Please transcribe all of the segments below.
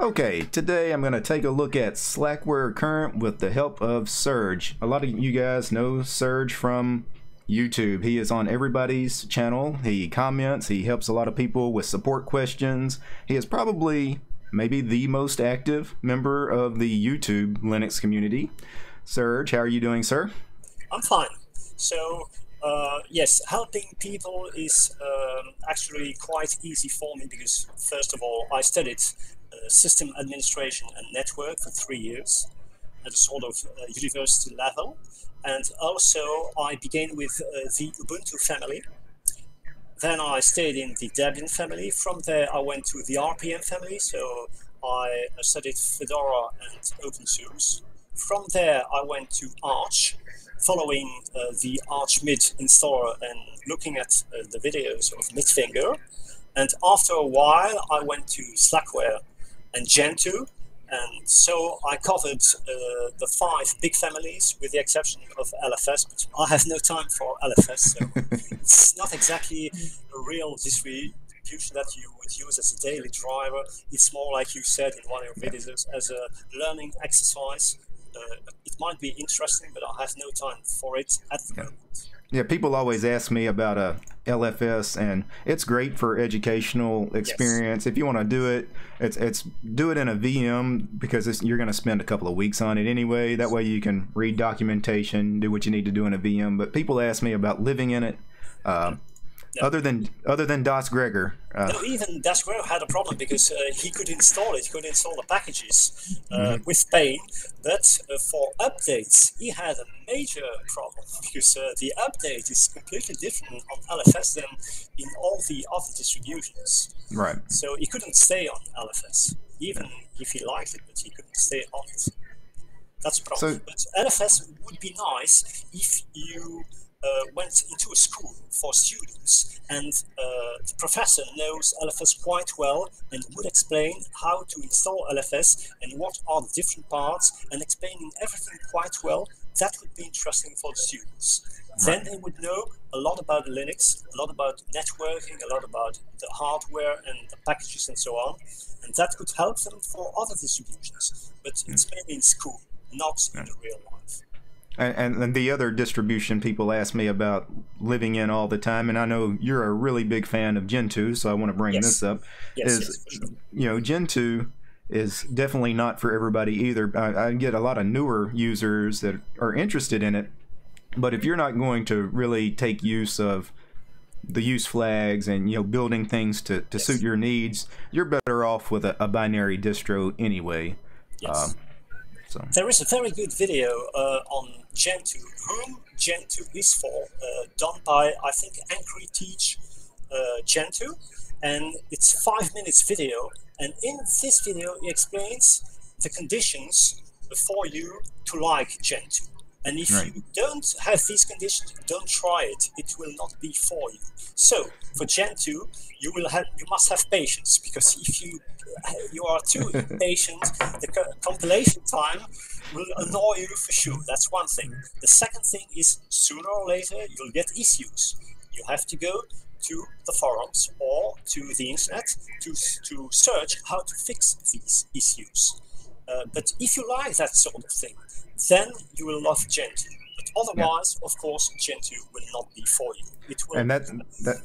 Okay, today I'm going to take a look at Slackware Current with the help of Serge. A lot of you guys know Serge from YouTube. He is on everybody's channel. He comments, he helps a lot of people with support questions. He is probably maybe the most active member of the YouTube Linux community. Serge, how are you doing, sir? I'm fine. So, uh, yes, helping people is um, actually quite easy for me because, first of all, I studied system administration and network for three years at a sort of uh, university level. And also I began with uh, the Ubuntu family. Then I stayed in the Debian family. From there I went to the RPM family. So I studied Fedora and OpenSUSE. From there I went to Arch, following uh, the Arch Mid installer and looking at uh, the videos of Midfinger. And after a while I went to Slackware and Gentoo. And so I covered uh, the five big families with the exception of LFS, but I have no time for LFS, so it's not exactly a real distribution that you would use as a daily driver. It's more like you said in one of your videos as a learning exercise. Uh, it might be interesting, but I have no time for it at the moment. Yeah, people always ask me about a LFS, and it's great for educational experience. Yes. If you want to do it, it's it's do it in a VM because you're going to spend a couple of weeks on it anyway. That way, you can read documentation, do what you need to do in a VM. But people ask me about living in it. Uh, Other than other than Das Gregor. Uh, no, even Das Gregor had a problem because uh, he could install it, he could install the packages uh, mm-hmm. with pain, but uh, for updates he had a major problem because uh, the update is completely different on LFS than in all the other distributions. Right. So he couldn't stay on LFS, even if he liked it, but he couldn't stay on it. That's a problem. So, but LFS would be nice if you uh, went into a school for students and uh, the professor knows LFS quite well and would explain how to install LFS and what are the different parts and explaining everything quite well, that would be interesting for the students. Then they would know a lot about Linux, a lot about networking, a lot about the hardware and the packages and so on. And that could help them for other distributions. But it's mainly in school, not in the real life. And, and, the other distribution people ask me about living in all the time, and I know you're a really big fan of Gentoo, so I want to bring yes. this up. Yes, is yes, sure. you know Gentoo is definitely not for everybody either. I, I, get a lot of newer users that are interested in it, but if you're not going to really take use of the use flags and you know building things to, to yes. suit your needs, you're better off with a, a binary distro anyway. Yes. Uh, so. There is a very good video uh, on Gentoo, whom Gentoo is for, uh, done by, I think, Angry Teach uh, Gentoo. And it's five minutes video. And in this video, he explains the conditions for you to like Gentoo. And if right. you don't have these conditions, don't try it. It will not be for you. So for Gentoo, you will have you must have patience because if you you are too impatient, the co compilation time will annoy you for sure. That's one thing. The second thing is sooner or later you'll get issues. You have to go to the forums or to the internet to, to search how to fix these issues. Uh, but if you like that sort of thing, then you will love Gentoo. But otherwise, yeah. of course, Gentoo will not be for you. It will. And that, that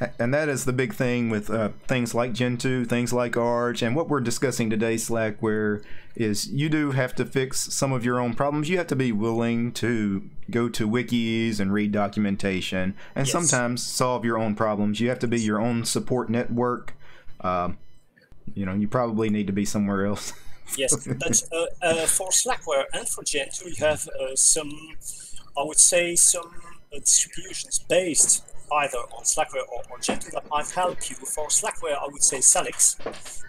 yeah, and that is the big thing with uh, things like Gentoo, things like Arch, and what we're discussing today, Slackware, is you do have to fix some of your own problems. You have to be willing to go to wikis and read documentation, and yes. sometimes solve your own problems. You have to be your own support network. Um, you know, you probably need to be somewhere else. yes, but uh, uh, for Slackware and for Gentoo, you have uh, some, I would say, some uh, distributions based either on Slackware or on Gentoo that might help you. For Slackware, I would say Salix,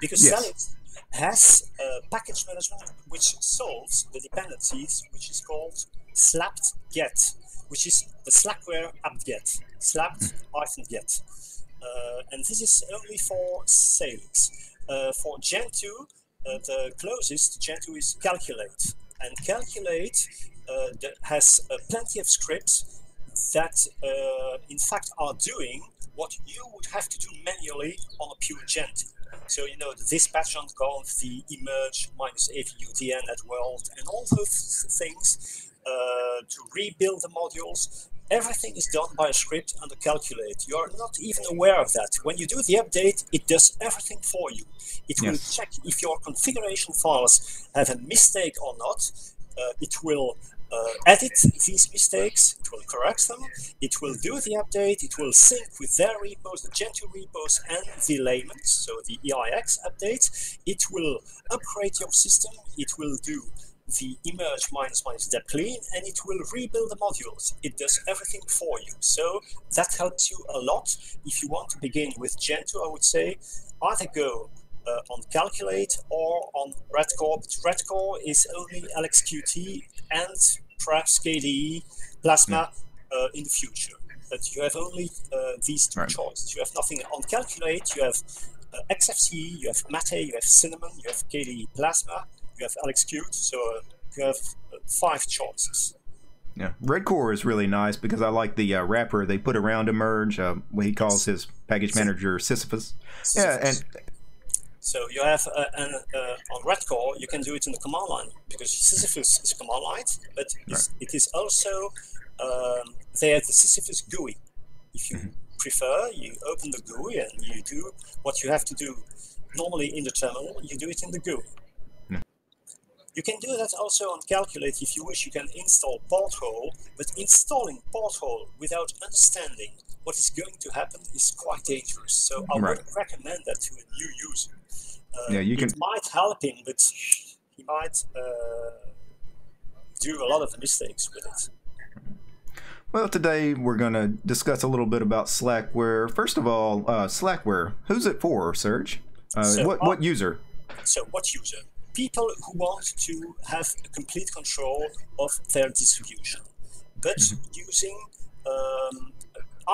because yes. Salix has a package management which solves the dependencies, which is called slapt get, which is the Slackware apt-get, slapt python get. Uh, and this is only for Salix. Uh, for Gentoo, uh, the closest Gentoo is calculate. And calculate uh, has uh, plenty of scripts that uh, in fact are doing what you would have to do manually on a pure Gentoo. So you know the dispatch on conf, the emerge minus avudn at world, and all those things uh, to rebuild the modules. Everything is done by a script under calculate. You are not even aware of that. When you do the update, it does everything for you. It yes. will check if your configuration files have a mistake or not. Uh, it will uh, edit these mistakes, it will correct them, it will do the update, it will sync with their repos, the Gentoo repos and the layman's, so the EIX update, it will upgrade your system, it will do the emerge minus minus dep clean and it will rebuild the modules. It does everything for you. So that helps you a lot. If you want to begin with Gentoo, I would say either go uh, on Calculate or on Redcore, but Redcore is only LXQT and perhaps KDE, Plasma yeah. uh, in the future. But you have only uh, these two right. choices. You have nothing on Calculate, you have uh, XFCE, you have Mate, you have Cinnamon, you have KDE Plasma, you have LXQt, so uh, you have uh, five choices. Yeah, Redcore is really nice because I like the uh, wrapper they put around Emerge, uh, what he calls his package manager Sisyphus. Sisyphus. Yeah, and so you have uh, an, uh, on Redcore, you can do it in the command line because Sisyphus is command line, but right. it is also um, they have the Sisyphus GUI. If you mm-hmm. prefer, you open the GUI and you do what you have to do normally in the terminal. You do it in the GUI. You can do that also on Calculate if you wish. You can install Porthole, but installing Porthole without understanding what is going to happen is quite dangerous. So I right. would recommend that to a new user. Uh, yeah, you can. It might help him, but he might uh, do a lot of mistakes with it. Well, today we're going to discuss a little bit about Slackware. First of all, uh, Slackware, who's it for, Serge? Uh, so, what, what user? So, what user? People who want to have complete control of their distribution, but mm-hmm. using um,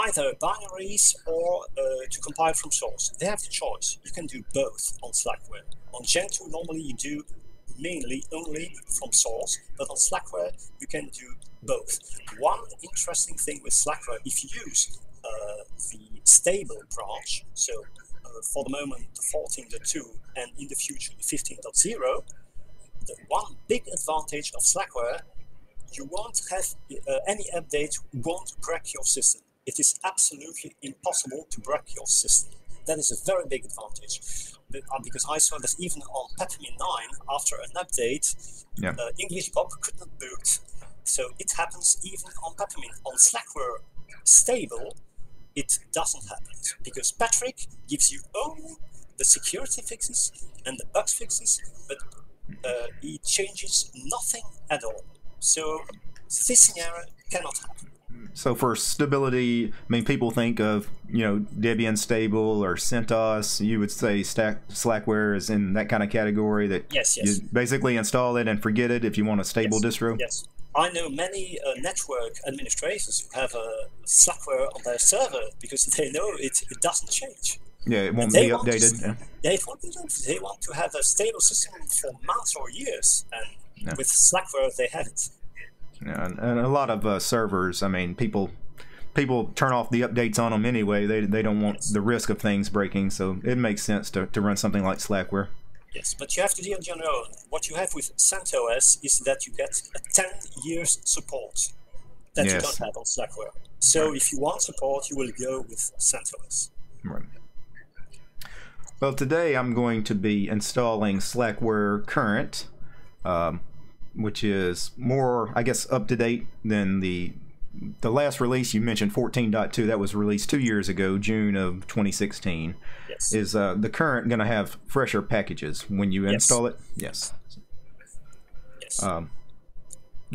either binaries or uh, to compile from source. They have the choice. You can do both on Slackware. On Gentoo, normally you do mainly only from source, but on Slackware you can do both. One interesting thing with Slackware, if you use uh, the stable branch, so for the moment 14.2 and in the future 15.0, the one big advantage of Slackware, you won't have uh, any update won't break your system it is absolutely impossible to break your system. That is a very big advantage uh, because I saw that even on Peppermint 9, after an update, yeah. uh, English Bob could not boot. So it happens even on Peppermint. On Slackware stable, it doesn't happen because Patrick gives you only the security fixes and the bug fixes, but uh, he changes nothing at all. So this scenario cannot happen. So for stability, I mean, people think of you know Debian stable or CentOS. You would say Stack Slackware is in that kind of category that yes, yes. you basically install it and forget it if you want a stable yes. distro. Yes, I know many uh, network administrators who have a Slackware on their server because they know it, it doesn't change. Yeah, it won't be updated. To, yeah. it won't be They want to have a stable system for months or years, and yeah. with Slackware they have it. Yeah, and a lot of uh, servers, I mean, people people turn off the updates on them anyway. They, they don't want the risk of things breaking, so it makes sense to, to run something like Slackware. Yes, but you have to deal on your own. What you have with CentOS is that you get a 10 years support that yes. you don't have on Slackware. So right. if you want support, you will go with CentOS. Right. Well, today I'm going to be installing Slackware Current. Um, which is more, I guess, up to date than the the last release you mentioned 14.2 that was released two years ago june of 2016 yes. is uh, the current going to have fresher packages when you yes. install it yes yes um,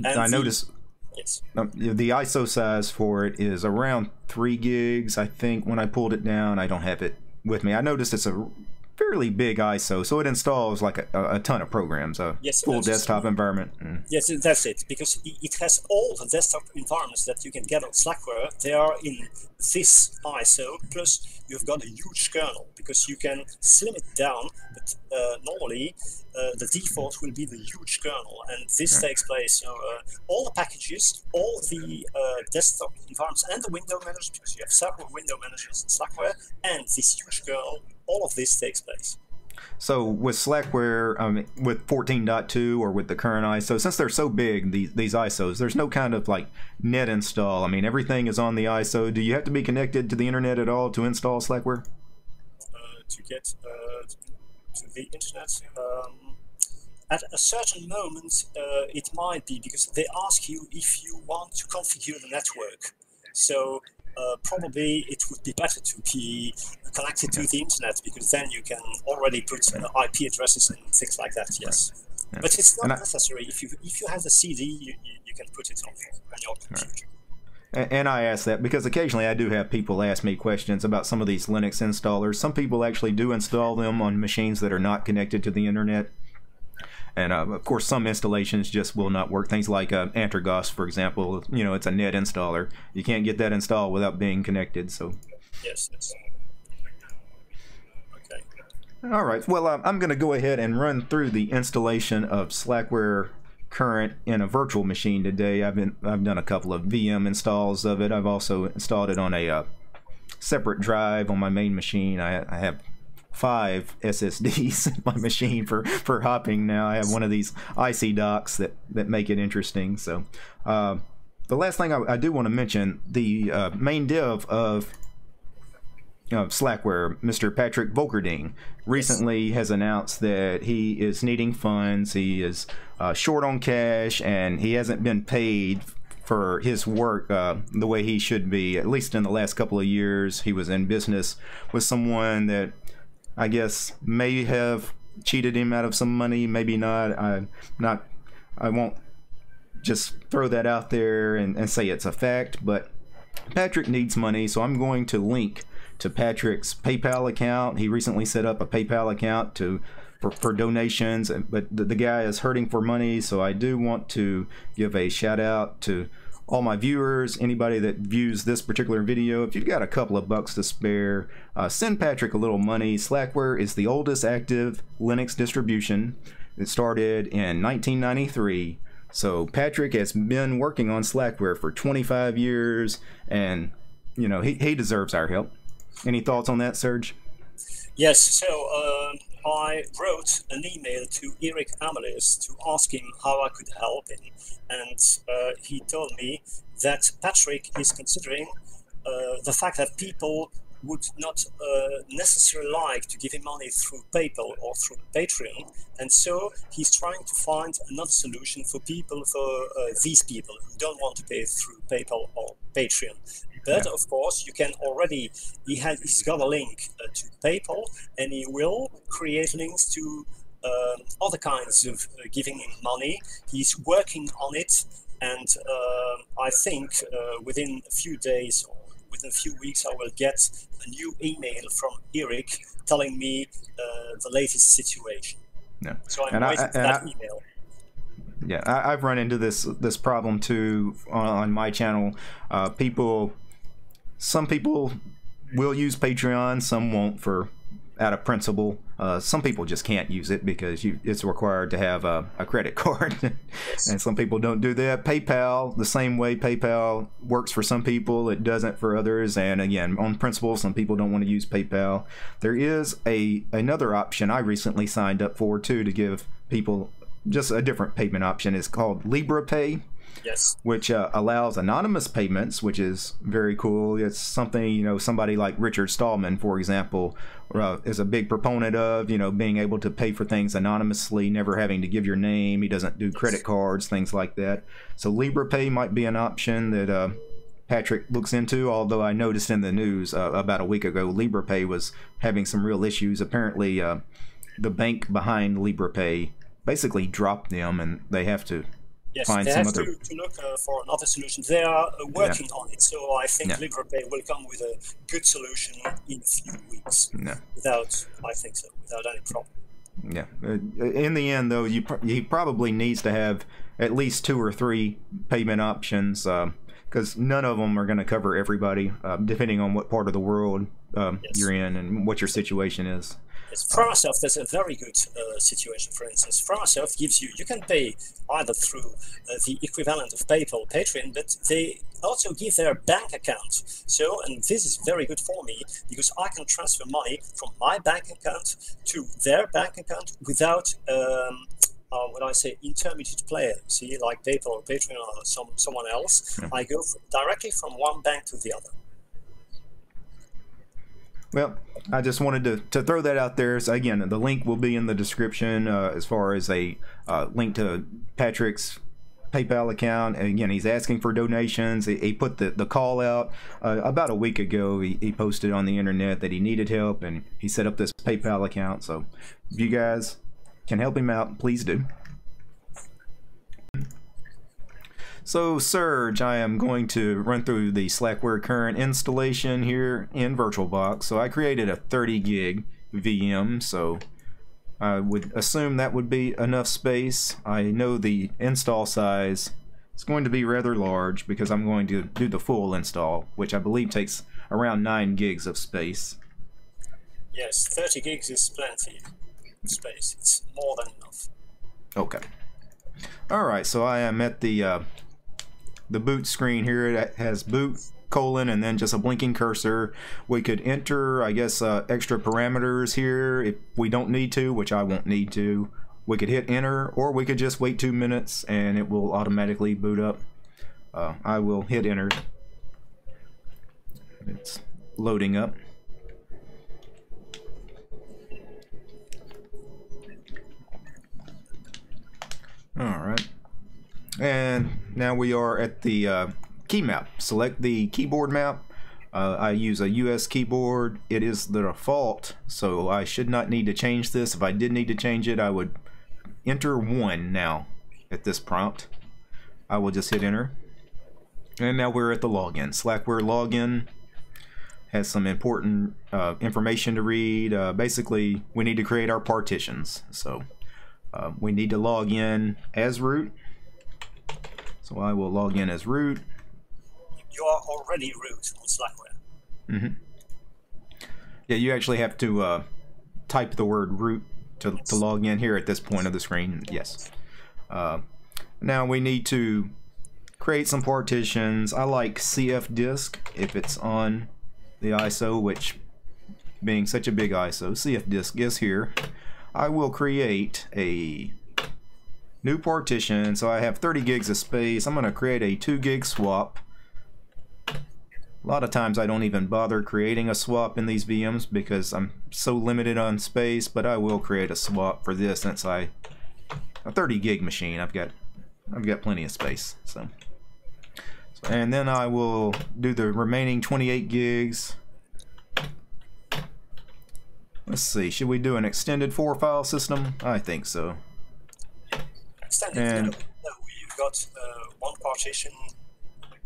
i noticed yes. Um, the iso size for it is around three gigs i think when i pulled it down i don't have it with me i noticed it's a fairly big ISO, so it installs like a, a ton of programs, a Yes, full desktop environment. Mm. Yes, that's it. Because it has all the desktop environments that you can get on Slackware. They are in this ISO. Plus, you've got a huge kernel because you can slim it down. But uh, normally, uh, the default will be the huge kernel, and this takes place. Know, uh, all the packages, all the uh, desktop environments, and the window managers, because you have several window managers in Slackware, and this huge kernel. All of this takes place. So with Slackware, um, with 14.2 or with the current ISO, since they're so big, these these ISOs, there's no kind of like net install. I mean, everything is on the ISO. Do you have to be connected to the internet at all to install Slackware? uh, to get uh, to the internet. Um, at a certain moment, uh, it might be because they ask you if you want to configure the network. So uh, probably it would be better to be connected to the internet because then you can already put uh, IP addresses and things like that. Yes. Yeah. But it's not And I- necessary. If you if you have the CD, you, you, can put it on your, on your computer. A- And I ask that because occasionally I do have people ask me questions about some of these Linux installers. Some people actually do install them on machines that are not connected to the internet. And uh, of course, some installations just will not work. Things like uh, Antergos, for example, you know, it's a net installer. You can't get that installed without being connected. So, Yes. Yes. Okay. all right. Well, uh, I'm going to go ahead and run through the installation of Slackware Current in a virtual machine today. I've been I've done a couple of VM installs of it. I've also installed it on a uh, separate drive on my main machine. I, I have five SSDs in my machine for for hopping now. I have one of these Icy Docks that that make it interesting. So, uh, the last thing I, I do want to mention the uh, main div of uh, Slackware, Mr. Patrick Volkerding, recently has announced that he is needing funds. He is uh, short on cash, and he hasn't been paid for his work uh, the way he should be. At least in the last couple of years, he was in business with someone that I guess may have cheated him out of some money, maybe not. I not. I won't just throw that out there and, and say it's a fact, but Patrick needs money, so I'm going to link to Patrick's PayPal account. He recently set up a PayPal account to for, for donations, but the, the guy is hurting for money, so I do want to give a shout out to all my viewers, anybody that views this particular video. If you've got a couple of bucks to spare, uh, send Patrick a little money. Slackware is the oldest active Linux distribution. It started in 1993. So Patrick has been working on Slackware for 25 years, and you know he, he deserves our help. Any thoughts on that, Serge? Yes, so um I wrote an email to Eric Hameleers to ask him how I could help him, and uh, he told me that Patrick is considering uh, the fact that people would not uh, necessarily like to give him money through PayPal or through Patreon, and so he's trying to find another solution for people, for uh, these people who don't want to pay through PayPal or Patreon. But Yeah. of course, you can already. He has. He's got a link uh, to PayPal, and he will create links to um, other kinds of uh, giving him money. He's working on it, and uh, I think uh, within a few days or within a few weeks, I will get a new email from Eric telling me uh, the latest situation. No. So I'm And I- waiting for that I- email. Yeah, I, I've run into this this problem too on, on my channel. Uh, people, some people will use Patreon, some won't for out of principle. Uh, some people just can't use it because you, it's required to have a, a credit card, and some people don't do that. PayPal, the same way PayPal works for some people, it doesn't for others. And again, on principle, some people don't want to use PayPal. There is a another option I recently signed up for too to give people just a different payment option. It's called Liberapay Yes. which uh, allows anonymous payments, which is very cool. It's something you know somebody like Richard Stallman, for example, uh, is a big proponent of. You know, being able to pay for things anonymously, never having to give your name. He doesn't do credit cards, things like that. So Liberapay might be an option that. Uh, Patrick looks into, although I noticed in the news uh, about a week ago, Liberapay was having some real issues. Apparently, uh, the bank behind Liberapay basically dropped them, and they have to Yes, find they some have other. to, to look uh, for another solution. They are uh, working on it, so I think Yeah. Liberapay will come with a good solution in a few weeks. No. Without, I think so, without any problem. Yeah. Uh, In the end, though, you pr- he probably needs to have at least two or three payment options because none of them are going to cover everybody, uh, depending on what part of the world um, Yes. you're in and what your situation is. Yes, Framasoft is a very good uh, situation. For instance, Framasoft gives you you can pay either through uh, the equivalent of PayPal, or Patreon, but they also give their bank account. So, and this is very good for me because I can transfer money from my bank account to their bank account without. Um, uh, what I say, intermediate player. See, like PayPal or Patreon or some someone else. I go f- directly from one bank to the other. Well, I just wanted to, to throw that out there. So again, the link will be in the description uh, as far as a uh, link to Patrick's PayPal account. And again, he's asking for donations. He, he put the, the call out uh, about a week ago. He, he posted on the internet that he needed help and he set up this PayPal account. So if you guys can help him out, please do. So Serge, I am going to run through the Slackware current installation here in VirtualBox. So I created a 30 gig VM, so I would assume that would be enough space. I know the install size is going to be rather large because I'm going to do the full install, which I believe takes around 9 gigs of space. Yes, 30 gigs is plenty of space. It's more than enough. Okay. All right, so I am at the uh, the boot screen here. It has boot colon and then just a blinking cursor. We could enter, I guess, uh, extra parameters here if we don't need to, which I won't need to. We could hit enter, or we could just wait two minutes and it will automatically boot up. Uh, I will hit enter. It's loading up. All right. And now we are at the uh, key map. Select the keyboard map. Uh, I use a US keyboard. It is the default, so I should not need to change this. If I did need to change it, I would enter 1 now at this prompt. I will just hit enter. And now we're at the login. Slackware login has some important uh, information to read. Uh, basically, we need to create our partitions. So uh, we need to log in as root. So I will log in as root. You are already root on Slackware. Mm -hmm. Yeah, you actually have to uh, type the word root to, to log in here at this point of the screen. Yes. Uh, now we need to create some partitions. I like cfdisk if it's on the ISO, which being such a big ISO, cfdisk is here. I will create a new partition. So I have 30 gigs of space. I'm going to create a 2 gig swap. A lot of times I don't even bother creating a swap in these VMs because I'm so limited on space, but I will create a swap for this since I a 30 gig machine. I've got I've got plenty of space. So and then I will do the remaining 28 gigs. Let's see, should we do an extended four file system? I think so. Extended. And- you've got uh, one partition.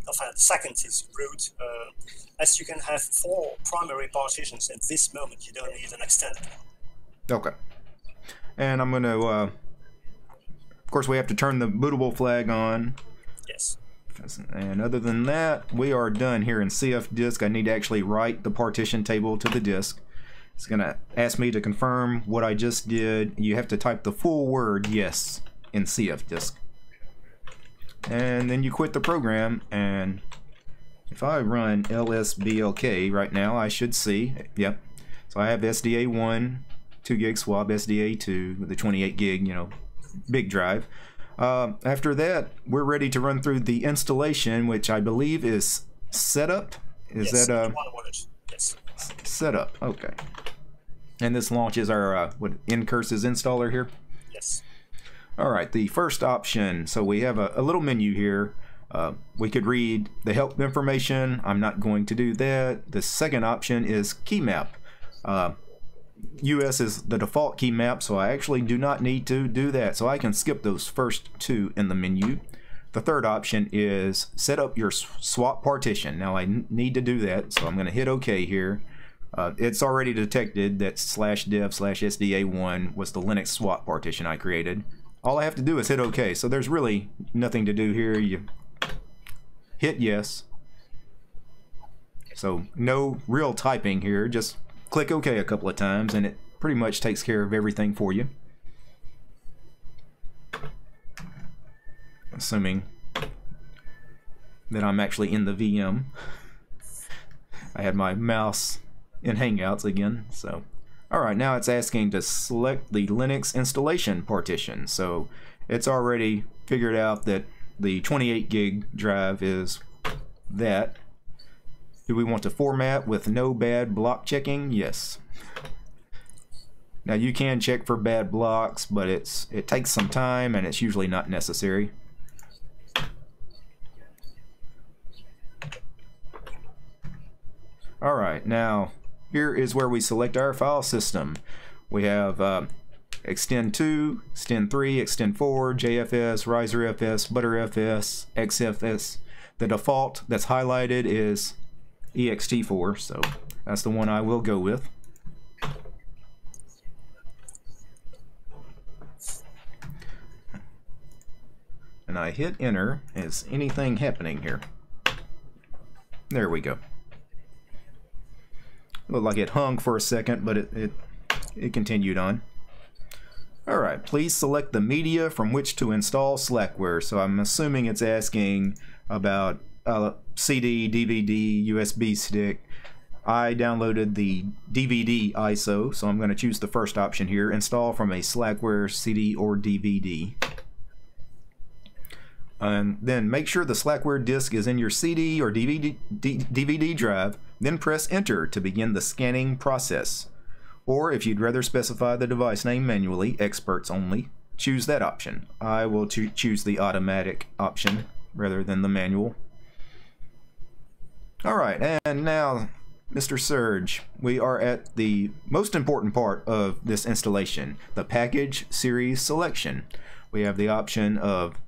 Enfin, the second is root. Uh, as you can have four primary partitions at this moment, you don't need an extended one. Okay. And I'm going to, uh, of course, we have to turn the bootable flag on. Yes. And other than that, we are done here in cfdisk. I need to actually write the partition table to the disk. It's going to ask me to confirm what I just did. You have to type the full word yes in cfdisk. And then you quit the program and if I run lsblk right now, I should see, yep. So I have SDA1, 2 gig swap, SDA2, the 28 gig, you know, big drive. Uh, after that, we're ready to run through the installation, which I believe is setup. Is yes. that uh, one word? Yes. setup? Okay. And this launches our uh, what Ncurses installer here. Yes. All right, the first option. So we have a, a little menu here. Uh, we could read the help information. I'm not going to do that. The second option is key map. Uh, US is the default key map, so I actually do not need to do that. So I can skip those first two in the menu. the third option is set up your swap partition. Now I need to do that, so I'm going to hit OK here. Uh, it's already detected that slash dev slash SDA1 was the Linux swap partition I created. All I have to do is hit OK, so there's really nothing to do here. You hit yes. So no real typing here, just click OK a couple of times and it pretty much takes care of everything for you. Assuming that I'm actually in the VM. I had my mouse in Hangouts again, so. Alright, now it's asking to select the Linux installation partition. So it's already figured out that the 28 gig drive is that. Do we want to format with no bad block checking? Yes. Now you can check for bad blocks, but it's it takes some time and it's usually not necessary. Alright, now here is where we select our file system. We have uh, Extend 2, Extend 3, Extend 4, JFS, ReiserFS, ButterFS, XFS. The default that's highlighted is ext4, so that's the one I will go with. And I hit enter. Is anything happening here? There we go. Looked like it hung for a second, but it, it, it continued on. Alright, please select the media from which to install Slackware. So I'm assuming it's asking about uh, CD, DVD, USB stick. I downloaded the DVD ISO, so I'm going to choose the first option here, install from a Slackware CD or DVD. And then make sure the Slackware disk is in your CD or DVD, DVD drive, then press enter to begin the scanning process. Or if you'd rather specify the device name manually, experts only, choose that option. I will choose the automatic option rather than the manual. Alright, and now, Mr. Serge, we are at the most important part of this installation, the package series selection. We have the option of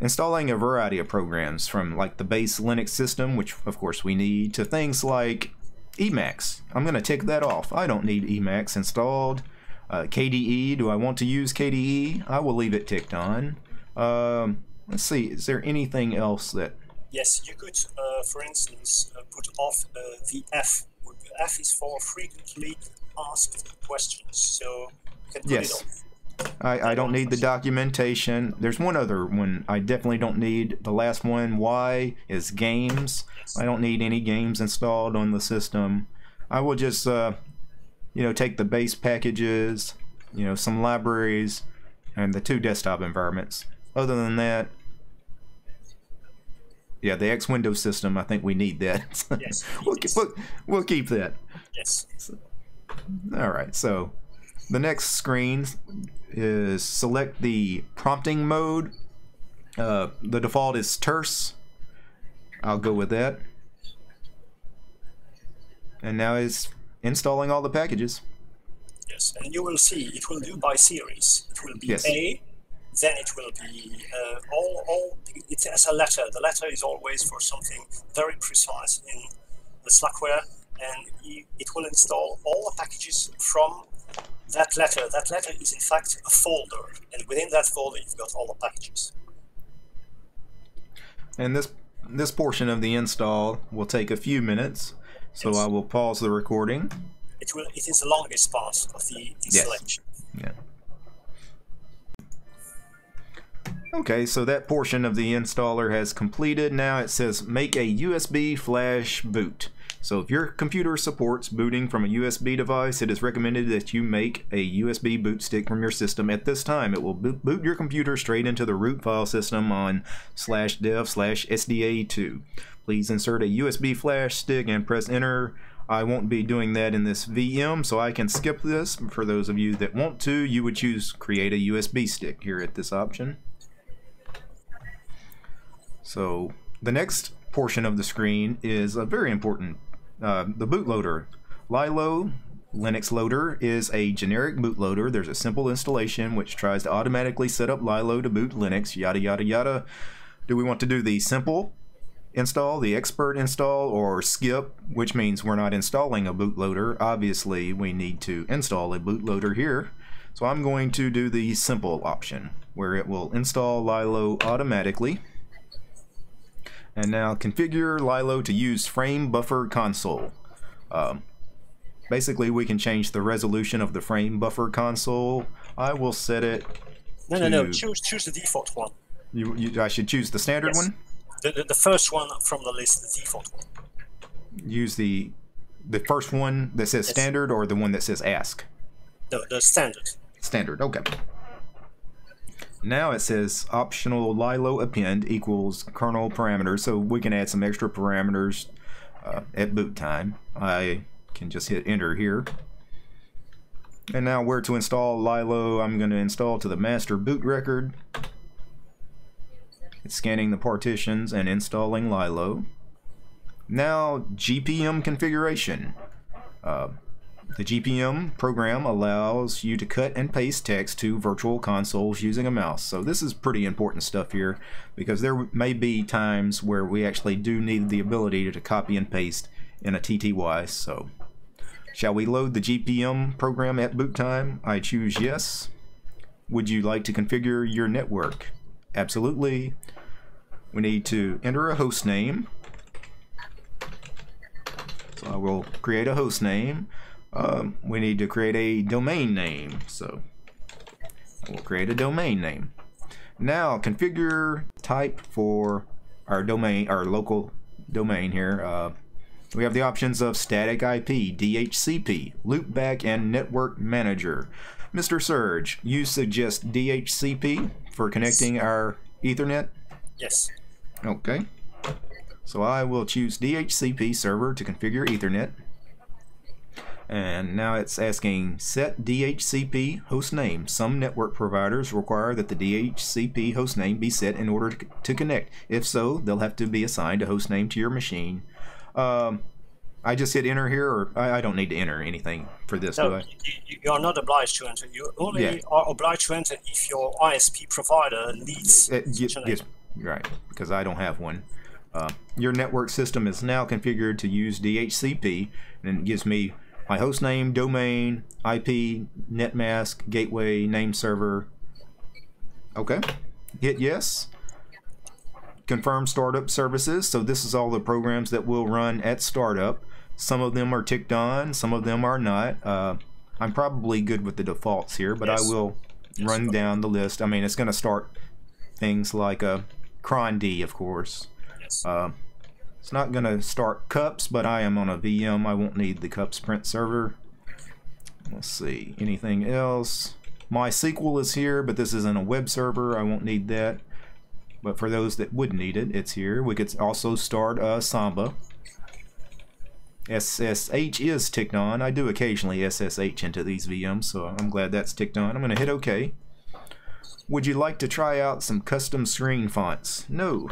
installing a variety of programs from like the base Linux system, which of course we need, to things like Emacs. I'm going to tick that off. I don't need Emacs installed. Uh, KDE, do I want to use KDE? I will leave it ticked on. Um, let's see, is there anything else that Yes, you could, uh, for instance, uh, put off uh, the F. F is for frequently asked questions, so you can put yes. it off. I, I don't need the documentation. There's one other one I definitely don't need. The last one, why, is games. I don't need any games installed on the system. I will just, uh, you know, take the base packages, you know, some libraries, and the two desktop environments. Other than that, yeah, the X Windows system. I think we need that. Yes. we'll, keep, we'll, we'll keep that. Yes. All right. So the next screen is select the prompting mode. Uh, the default is terse. I'll go with that. And now it's installing all the packages. Yes, and you will see it will do by series. It will be Yes. A, then it will be uh, all, all. It's as a letter. The letter is always for something very precise in the Slackware, and it will install all the packages from that letter. That letter is in fact a folder, and within that folder you've got all the packages. And this this portion of the install will take a few minutes. So Yes. I will pause the recording. It will. It is the longest part of the installation. Yeah. Okay, so that portion of the installer has completed. Now it says make a USB flash boot. So if your computer supports booting from a USB device, it is recommended that you make a USB boot stick from your system. At this time, it will boot, your computer straight into the root file system on slash dev slash SDA2. Please insert a USB flash stick and press enter. I won't be doing that in this VM, so I can skip this. For those of you that want to, you would choose create a USB stick here at this option. So the next portion of the screen is a very important, uh, the bootloader. Lilo Linux Loader is a generic bootloader. There's a simple installation which tries to automatically set up Lilo to boot Linux, yada yada yada. Do we want to do the simple install, the expert install, or skip, which means we're not installing a bootloader. Obviously, we need to install a bootloader here. So I'm going to do the simple option, where it will install Lilo automatically. And now configure Lilo to use frame buffer console. Um, basically, we can change the resolution of the frame buffer console. I will set it. No, to, no, no. Choose choose the default one. You, you I should choose the standard Yes. one. The, the, the first one from the list, the default one. Use the the first one that says Yes. standard or the one that says ask. The, the standard. Standard, okay. Now it says optional Lilo append equals kernel parameters, so we can add some extra parameters uh, at boot time. I can just hit enter here. And now where to install Lilo, I'm going to install to the master boot record. It's scanning the partitions and installing Lilo. Now GPM configuration. Uh, the GPM program allows you to cut and paste text to virtual consoles using a mouse. So this is pretty important stuff here because there may be times where we actually do need the ability to copy and paste in a TTY. So shall we load the GPM program at boot time? I choose yes. Would you like to configure your network? Absolutely. We need to enter a host name. So I will create a host name. Um, we need to create a domain name. So we'll create a domain name. Now configure type for our domain, our local domain here. Uh, we have the options of static IP, DHCP, loopback, and network manager. Mr. Serge, you suggest DHCP for connecting our Ethernet? Yes. Okay. So I will choose DHCP server to configure Ethernet. And now it's asking set DHCP host name. Some network providers require that the DHCP host name be set in order to, to connect. If so, they'll have to be assigned a host name to your machine. Um, I just hit enter here, or I, I don't need to enter anything for this, do No, you, are not obliged to enter. You only Yeah. are obliged to enter if your ISP provider needs It, y- such a name. yes, right, because I don't have one. Uh, your network system is now configured to use DHCP, and it gives me my host name, domain, IP, netmask, gateway, name server. Okay, hit yes. Confirm startup services. So this is all the programs that will run at startup. Some of them are ticked on, some of them are not. Uh, I'm probably good with the defaults here, but Yes. I will Yes, run down the list. I mean, it's going to start things like a cron D, of course. Yes. Uh, it's not going to start cups, but I am on a VM. I won't need the cups print server. Let's see. Anything else? MySQL is here, but this isn't a web server. I won't need that. But for those that would need it, it's here. We could also start uh, Samba. SSH is ticked on. I do occasionally SSH into these VMs, so I'm glad that's ticked on. I'm going to hit OK. Would you like to try out some custom screen fonts? No.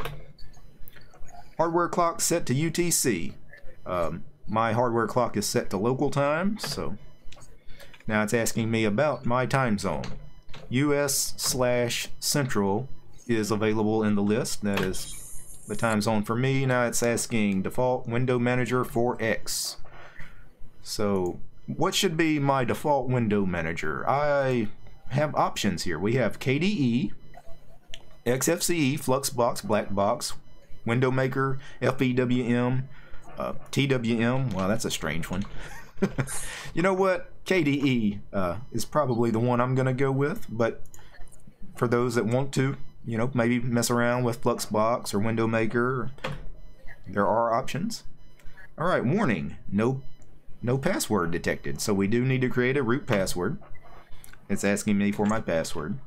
Hardware clock set to UTC. Um, my hardware clock is set to local time, so now it's asking me about my time zone. US slash Central is available in the list. That is the time zone for me. Now it's asking default window manager for X. So what should be my default window manager? I have options here. We have KDE, XFCE, Fluxbox, Blackbox, Window Maker, FVWM, uh, TWM. Wow, that's a strange one. you know what? KDE uh, is probably the one I'm going to go with, but for those that want to, you know, maybe mess around with Fluxbox or Window Maker, there are options. All right, warning: no, no password detected. So we do need to create a root password. It's asking me for my password.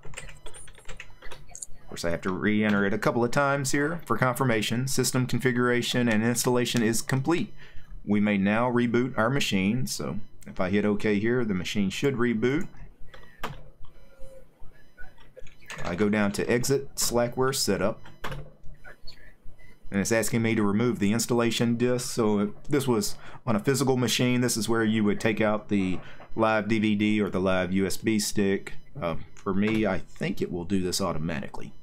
Course, I have to re-enter it a couple of times here for confirmation. System configuration and installation is complete. We may now reboot our machine. So if I hit OK here, the machine should reboot. I go down to exit Slackware setup. And it's asking me to remove the installation disk. So if this was on a physical machine, this is where you would take out the live DVD or the live USB stick. Uh, for me, I think it will do this automatically.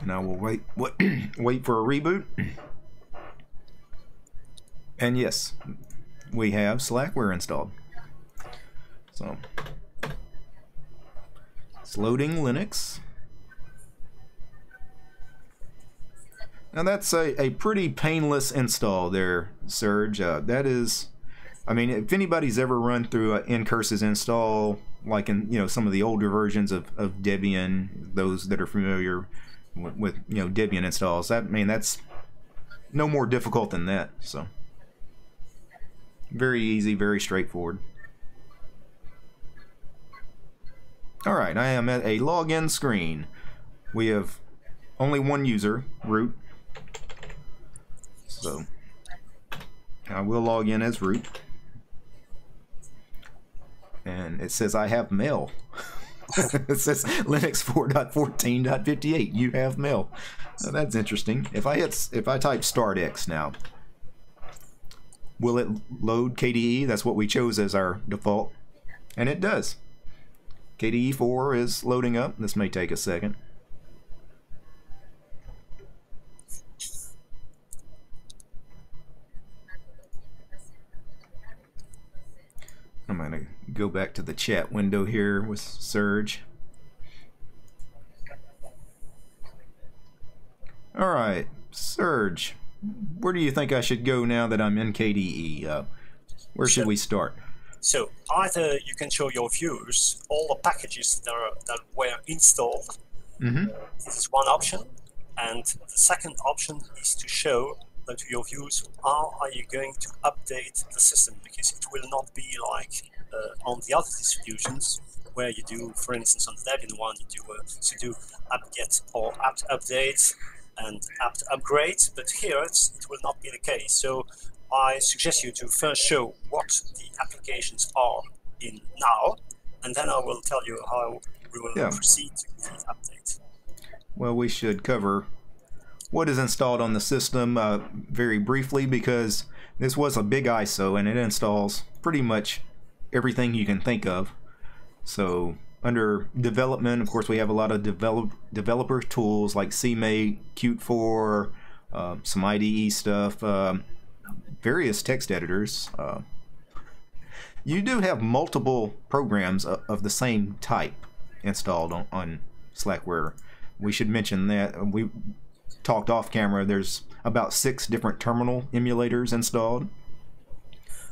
And I will wait what wait for a reboot. And yes, we have Slackware installed. So it's loading Linux. Now that's a, a pretty painless install there, Serge. Uh, that is, I mean, if anybody's ever run through an ncurses install, like in you know some of the older versions of, of Debian, those that are familiar with, you know Debian installs, that I mean that's no more difficult than that. So very easy, very straightforward. All right, I am at a login screen. We have only one user, root. So I will log in as root. And it says I have mail. it says Linux 4.14.58. You have mail. That's interesting. If I hit, if I type start X now, will it load KDE? That's what we chose as our default, and it does. KDE 4 is loading up. This may take a second. I'm going to go back to the chat window here with Serge. All right, Serge, where do you think I should go now that I'm in KDE? Uh, where should we start? So either you can show your views, all the packages that, are, that were installed. Mm-hmm. This is one option. And the second option is to show to your views, how are you going to update the system because it will not be like uh, on the other distributions where you do, for instance, on the Debian one, you do uh, sudo apt-get or apt-update and apt-upgrade, but here it will not be the case. So I suggest you to first show what the applications are in now, and then I will tell you how we will yeah. proceed to the update. Well, we should cover what is installed on the system uh, very briefly because this was a big ISO and it installs pretty much everything you can think of. So under development, of course, we have a lot of develop, developer tools like CMake, Qt4, uh, some IDE stuff, uh, various text editors. Uh, you do have multiple programs of, of, the same type installed on, on Slackware. We should mention that we talked off camera, there's about six different terminal emulators installed.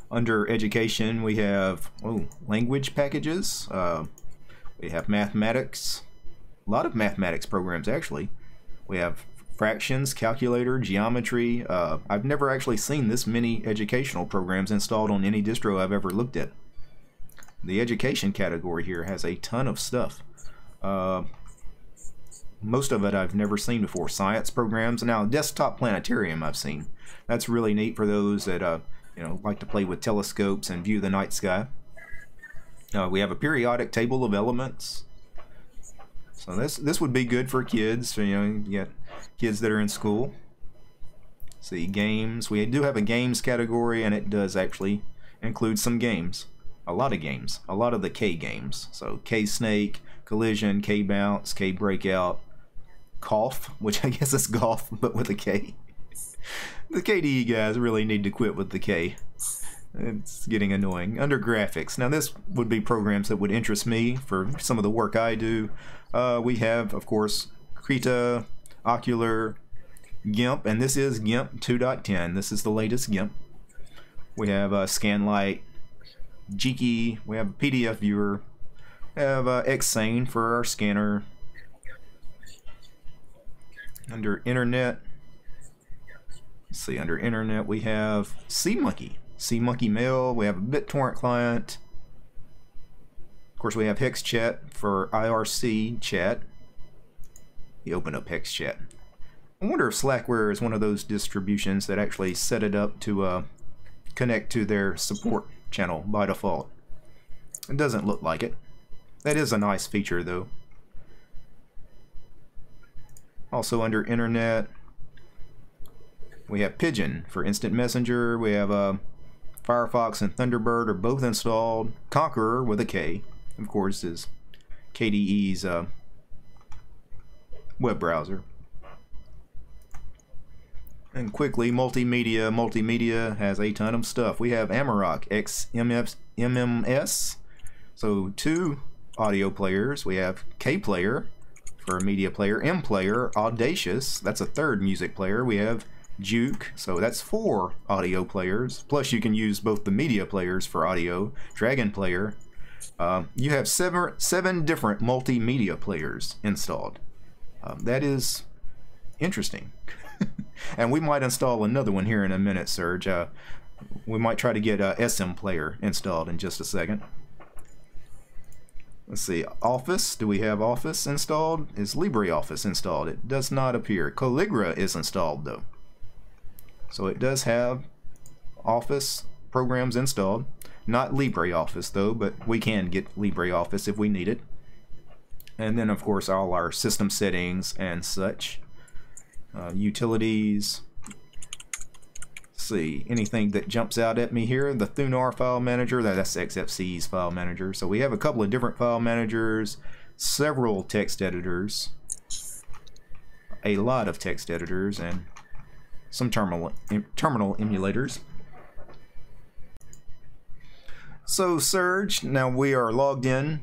Under education, we have oh, language packages. Uh, we have mathematics, a lot of mathematics programs actually. We have fractions, calculator, geometry. Uh, I've never actually seen this many educational programs installed on any distro I've ever looked at. The education category here has a ton of stuff. Uh, most of it I've never seen before. Science programs. Now, desktop planetarium I've seen. That's really neat for those that uh, you know like to play with telescopes and view the night sky. Uh, we have a periodic table of elements. So this this would be good for kids. You know, you get kids that are in school. See games. We do have a games category, and it does actually include some games. A lot of games. A lot of the K games. So K Snake, Kollision, K Bounce, K Breakout, Kolf, which I guess is golf but with a K. The KDE guys really need to quit with the K. It's getting annoying. Under graphics, now this would be programs that would interest me for some of the work I do. Uh, we have, of course, Krita, Okular, GIMP, and this is GIMP 2.10. This is the latest GIMP. We have uh, Skanlite, Geeky, we have a PDF viewer, we have uh, Xsane for our scanner, under internet, let's see, under internet we have SeaMonkey, SeaMonkey Mail, we have a BitTorrent client. Of course, we have HexChat for IRC chat. You open up HexChat. I wonder if Slackware is one of those distributions that actually set it up to uh, connect to their support channel by default. It doesn't look like it. That is a nice feature, though. Also under internet, we have Pidgin for instant messenger. We have uh, Firefox and Thunderbird are both installed. Konqueror with a K, of course, is KDE's uh, web browser. And quickly, multimedia. Multimedia has a ton of stuff. We have Amarok X MMS. So two audio players. We have K Player for a media player. M Player, Audacious. That's a third music player. We have JuK. So that's four audio players. Plus you can use both the media players for audio. Dragon Player. Uh, you have seven seven different multimedia players installed. Um, that is interesting. and we might install another one here in a minute, Serge. Uh, we might try to get a SM player installed in just a second. Let's see, Office. Do we have Office installed? Is LibreOffice installed? It does not appear. Calligra is installed though. So it does have Office programs installed. Not LibreOffice though, but we can get LibreOffice if we need it. And then of course all our system settings and such. Uh, utilities. See, anything that jumps out at me here. The Thunar file manager, that's XFCE's file manager. So we have a couple of different file managers, several text editors, a lot of text editors, and some terminal, terminal emulators. So Serge, now we are logged in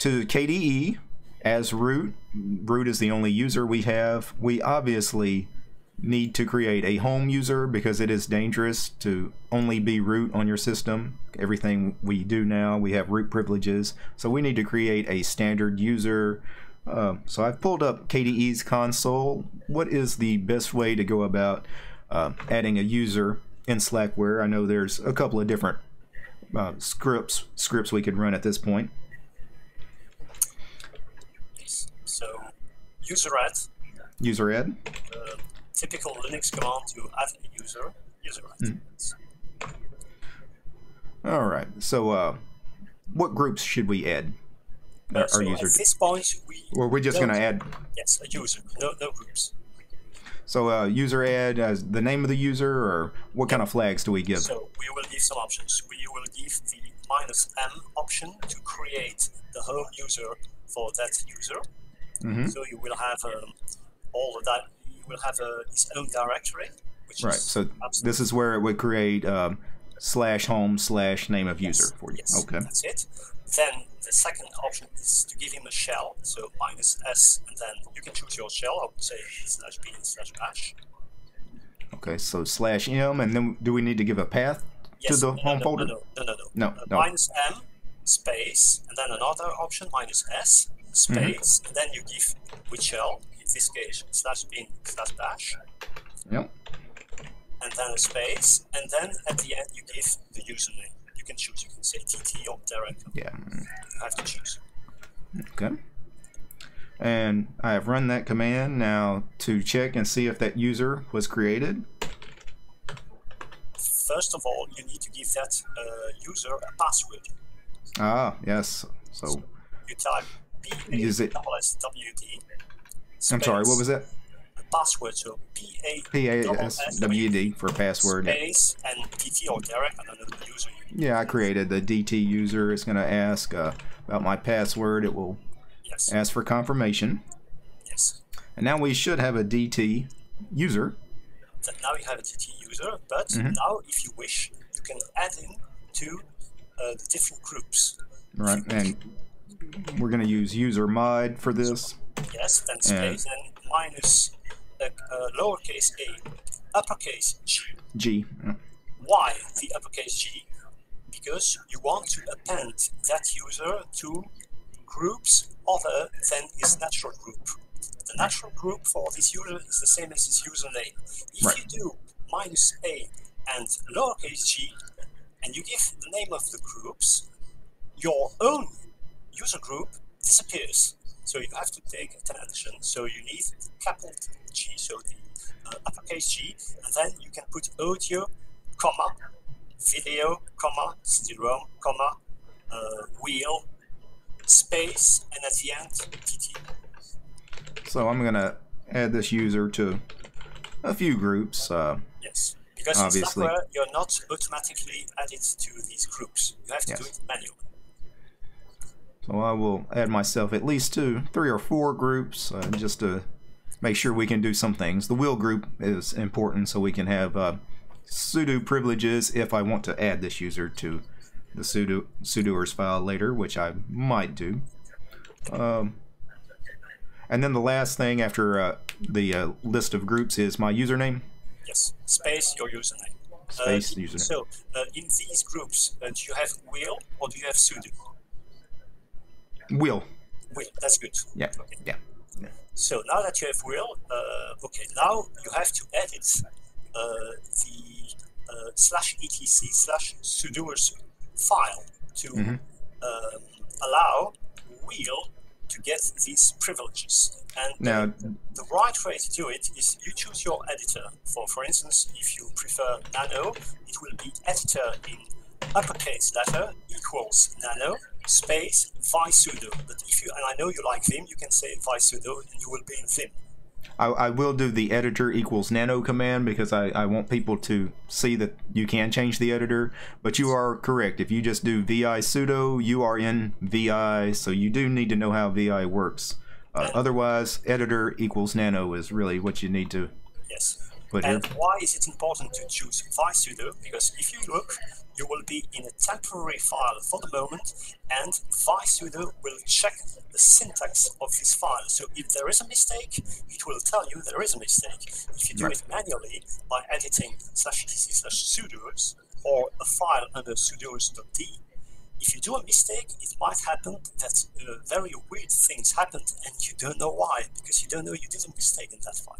to KDE as root. Root is the only user we have. We obviously need to create a home user because it is dangerous to only be root on your system. Everything we do now, we have root privileges. So we need to create a standard user. Uh, so I've pulled up KDE's console. What is the best way to go about uh, adding a user in Slackware? I know there's a couple of different uh, scripts scripts we could run at this point. So user add. User add. Uh, typical Linux command to add a user. User add. Mm. All right. So uh, what groups should we add? Uh, our so user. At this point, we. Or we're just going to add. Yes, a user. No, no groups. So uh, user add as the name of the user, or what kind of flags do we give? So we will give some options. We will give the minus m option to create the home user for that user. Mm -hmm. So you will have um, all of that. Will have a, uh, its own directory. right. so this is where it would create um, slash home slash name of user yes. for you. Yes. Okay. That's it. Then the second option is to give him a shell. So minus s, and then you can choose your shell. I would say slash b slash bash. Okay. So slash m, and then do we need to give a path yes, to the no, home no, folder? No, no, no, no. Uh, no. Minus M space, and then another option minus S space, mm -hmm. and then you give which shell, this case slash bin slash bash. Yep. And then a space, and then at the end you give the username. You can choose. You can say TT or directory. Yeah. You have to choose. Okay. And I have run that command now to check and see if that user was created first of all, you need to give that uh, user a password. Ah, yes. So you type P A W D. I'm sorry. What was that? Password. So P A P A S W D for password. Space and DT or. I don't know the user. Yeah, I created the DT user. It's going to ask uh, about my password. It will yes. ask for confirmation. Yes. And now we should have a DT user now you have a DT user, but mm -hmm. now if you wish, you can add in to uh, the different groups. Right, and we're going to use user mod for this. Yes, then space and, and minus uh, uh, lowercase a, uppercase g. G. Yeah. Why the uppercase g? Because you want to append that user to groups other than his natural group. The natural group for this user is the same as his username. If right. you do minus a and lowercase g, and you give the name of the groups, your own user group disappears. So you have to take attention. So you need capital G, so the uh, uppercase G, and then you can put audio, comma, video, comma, CD-ROM, comma, uh, wheel, space, and at the end, TT. So I'm going to add this user to a few groups. Uh, yes, because obviously. in Slackware, you're not automatically added to these groups. You have to yes. do it manually. So I will add myself at least to three or four groups uh, just to make sure we can do some things. The wheel group is important so we can have uh, sudo privileges if I want to add this user to the sudo sudoers file later, which I might do. Um, and then the last thing after uh, the uh, list of groups is my username. Yes, space your username. Space uh, username. So uh, in these groups, uh, do you have wheel or do you have sudo? Wheel. Wheel, that's good. Yeah. Okay. Yeah. So now that you have wheel, uh, okay, now you have to edit uh, the uh, slash etc slash sudoers file to Mhm. um, allow wheel to get these privileges. And Now, the right way to do it is you choose your editor. For for instance, if you prefer Nano, it will be editor in uppercase letter equals Nano space vi sudo. But if you and I know you like Vim, you can say vi sudo and you will be in Vim. I, I will do the editor equals nano command because I, I want people to see that you can change the editor. But you are correct. If you just do vi sudo, you are in vi, so you do need to know how vi works. Uh, otherwise, editor equals nano is really what you need to Yes. Here. And why is it important to choose vi sudo? Because if you look, you will be in a temporary file for the moment, and vi sudo will check the syntax of this file. So if there is a mistake, it will tell you there is a mistake. If you do Right. it manually by editing slash etc slash sudoers or a file under sudoers.d, if you do a mistake, it might happen that uh, very weird things happened and you don't know why, because you don't know you did a mistake in that file.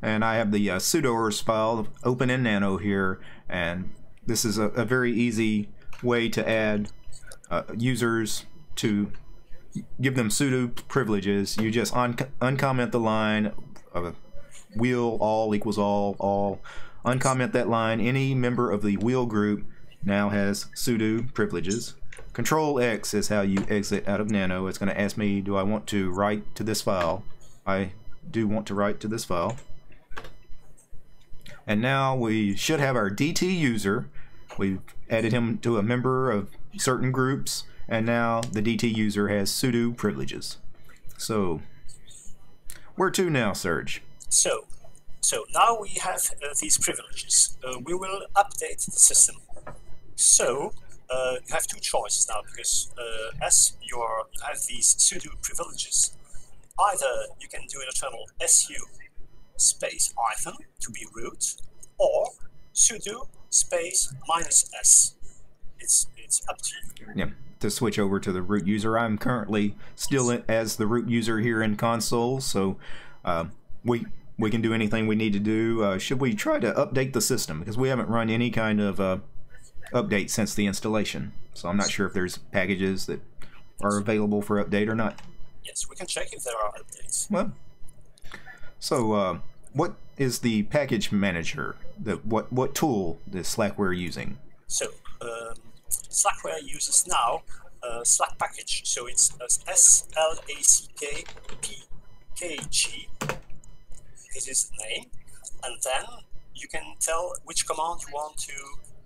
And I have the uh, sudoers file open in nano here, and this is a, a very easy way to add uh, users to give them sudo privileges. You just un- uncomment the line of wheel all equals all all. Uncomment that line. Any member of the wheel group now has sudo privileges. Control X is how you exit out of Nano. It's going to ask me, do I want to write to this file? I do want to write to this file. And now we should have our DT user. We've added him to a member of certain groups, and now the DT user has sudo privileges. So, where to now, Serge? So, so now we have uh, these privileges. Uh, we will update the system. So uh, you have two choices now because uh, as you have these sudo privileges, either you can do an internal su space hyphen to be root, or sudo space minus s. It's it's up to you. Yeah, to switch over to the root user. I'm currently still in, as the root user here in console, so uh, we we can do anything we need to do. Uh, should we try to update the system because we haven't run any kind of uh, update since the installation? So I'm not sure if there's packages that are available for update or not. Yes, we can check if there are updates. Well, so uh, what is the package manager? The what what tool is Slackware using? So um, Slackware uses now uh, Slack package. So it's uh, S L A C K P K G. This is name, and then you can tell which command you want to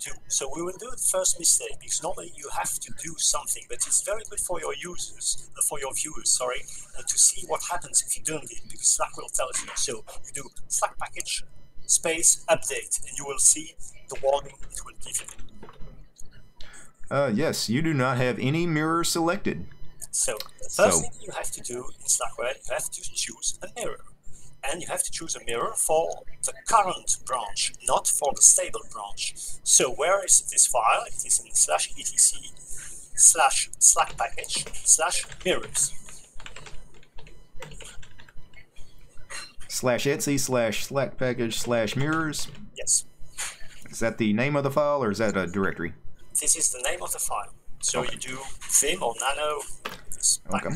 do. So we will do the first mistake because normally you have to do something, but it's very good for your users, uh, for your viewers, sorry, uh, to see what happens if you don't do it because Slack will tell you. So you do Slack package space update, and you will see the warning it will give you. Uh, yes, you do not have any mirror selected. So the first So- thing you have to do in Slackware, you have to choose a mirror. And you have to choose a mirror for the current branch, not for the stable branch. So where is this file? It is in slash etc slash slack package slash mirrors. Slash Etsy slash Slack package slash mirrors. Yes, Is that the name of the file or is that a directory? this is the name of the file. So you do Vim or Nano. This Okay.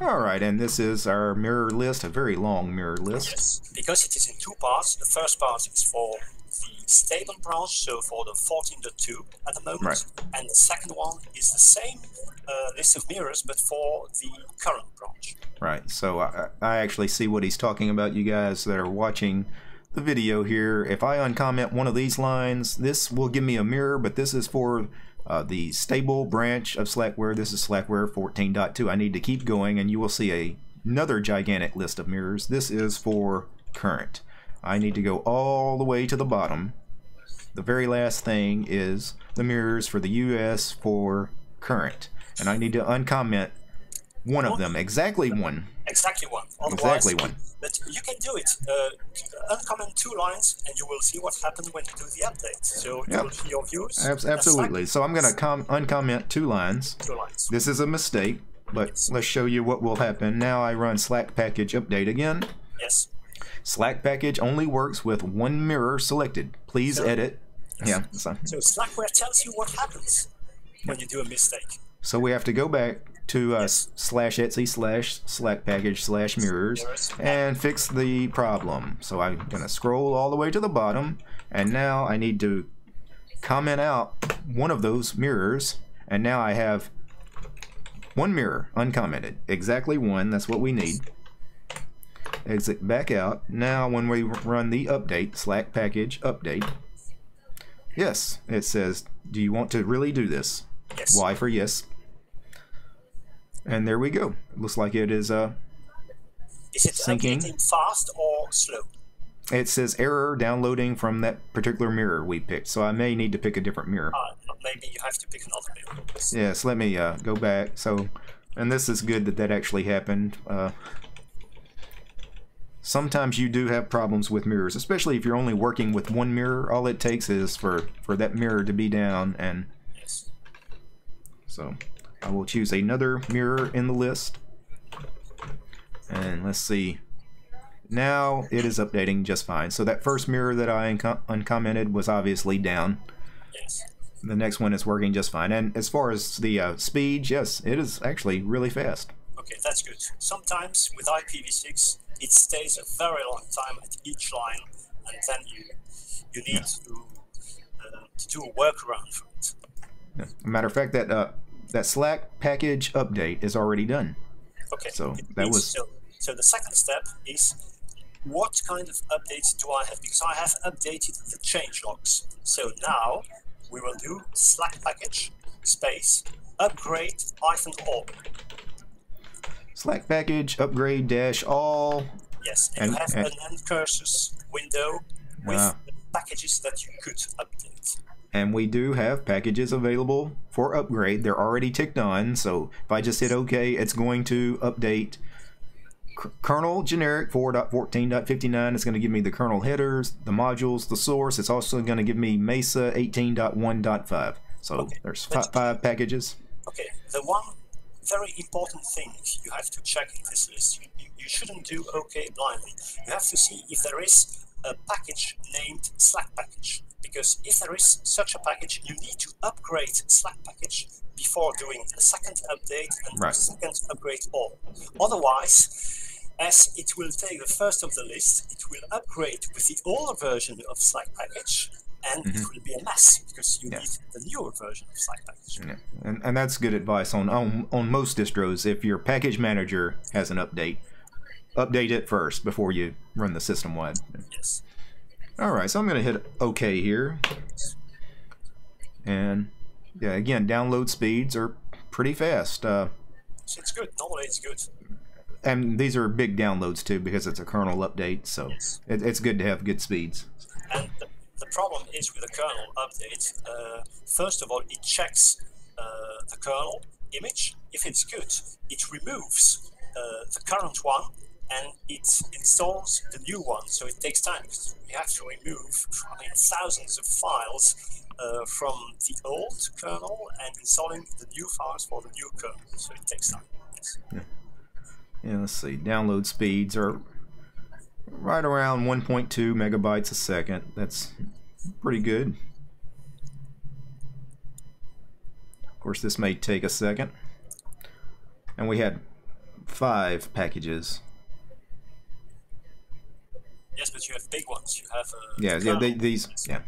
All right, and this is our mirror list, a very long mirror list. Yes, because it is in two parts. The first part is for the stable branch, so for the 14.2 at the moment, Right. and the second one is the same uh, list of mirrors, but for the current branch. Right, so I, I actually see what he's talking about, you guys that are watching the video here. If I uncomment one of these lines, this will give me a mirror, but this is for uh, the stable branch of Slackware. This is Slackware 14.2. I need to keep going, and you will see a another gigantic list of mirrors. This is for current. I need to go all the way to the bottom. The very last thing is the mirrors for the US for current. And I need to uncomment one of them, exactly one. Exactly one. Otherwise, exactly one. But you can do it. Uh, uncomment two lines, and you will see what happens when you do the update. So you yep. will see your views. absolutely. So I'm going to com- uncomment two lines. Two lines. This is a mistake, but yes. let's show you what will happen. Now I run Slack package update again. Yes. Slack package only works with one mirror selected. Please so, edit. Yeah. So. so Slackware tells you what happens when you do a mistake. So we have to go back to uh, slash etsy slash slack package slash mirrors and fix the problem. So I'm going to scroll all the way to the bottom and now I need to comment out one of those mirrors and now I have one mirror uncommented. Exactly one. That's what we need. Exit back out. Now when we run the update, slack package update, yes, it says, do you want to really do this? Yes. Y for yes. And there we go. It looks like it is uh, is it syncing. fast or slow? It says error downloading from that particular mirror we picked, so I may need to pick a different mirror. Uh, maybe you have to pick another mirror. Yes, let me uh, go back. So, and this is good that that actually happened. Uh, sometimes you do have problems with mirrors, especially if you're only working with one mirror. All it takes is for for that mirror to be down, and yes. so I will choose another mirror in the list. And let's see. Now it is updating just fine. So that first mirror that I uncommented was obviously down. Yes. The next one is working just fine. And as far as the uh, speed, yes, it is actually really fast. Okay, that's good. Sometimes with IPv6, it stays a very long time at each line, and then you you need yeah. to, uh, to do a workaround for it. Yeah. Matter of fact, that uh, that Slack package update is already done. Okay. So that was. So, so the second step is what kind of updates do I have? Because I have updated the change logs. So now we will do Slack package space upgrade hyphen all. Slack package upgrade dash all. Yes, and, and you have and, an ncurses window with uh, packages that you could update and we do have packages available for upgrade. They're already ticked on, so if I just hit OK, it's going to update kernel generic 4.14.59 is going to give me the kernel headers, the modules, the source. It's also going to give me Mesa 18.1.5. So okay. there's five, five packages. Okay, the one very important thing you have to check in this list, you, you, you shouldn't do OK blindly. You have to see if there is a package named Slack package because if there is such a package, you need to upgrade Slack package before doing a second update and right. second upgrade all. Otherwise, as it will take the first of the list, it will upgrade with the older version of Slack package, and mm-hmm. it will be a mess because you yeah. need the newer version of Slack package. Yeah. And, and that's good advice on, on on most distros. If your package manager has an update, update it first before you run the system wide. Yes. Alright, so I'm going to hit OK here. And yeah, again, download speeds are pretty fast. Uh, it's good. Normally it's good. And these are big downloads too because it's a kernel update, so it, it's good to have good speeds. And the, the problem is with the kernel update, uh, first of all, it checks uh, the kernel image. If it's good, it removes uh, the current one and it installs the new one. So it takes time. because We have to remove I mean, thousands of files uh, from the old kernel and installing the new files for the new kernel. So it takes time. Yes. Yeah. yeah, let's see. Download speeds are right around 1.2 megabytes a second. That's pretty good. Of course, this may take a second. And we had five packages Yes, but you have big ones. You have. Uh, yeah, yeah. They, these. Yeah.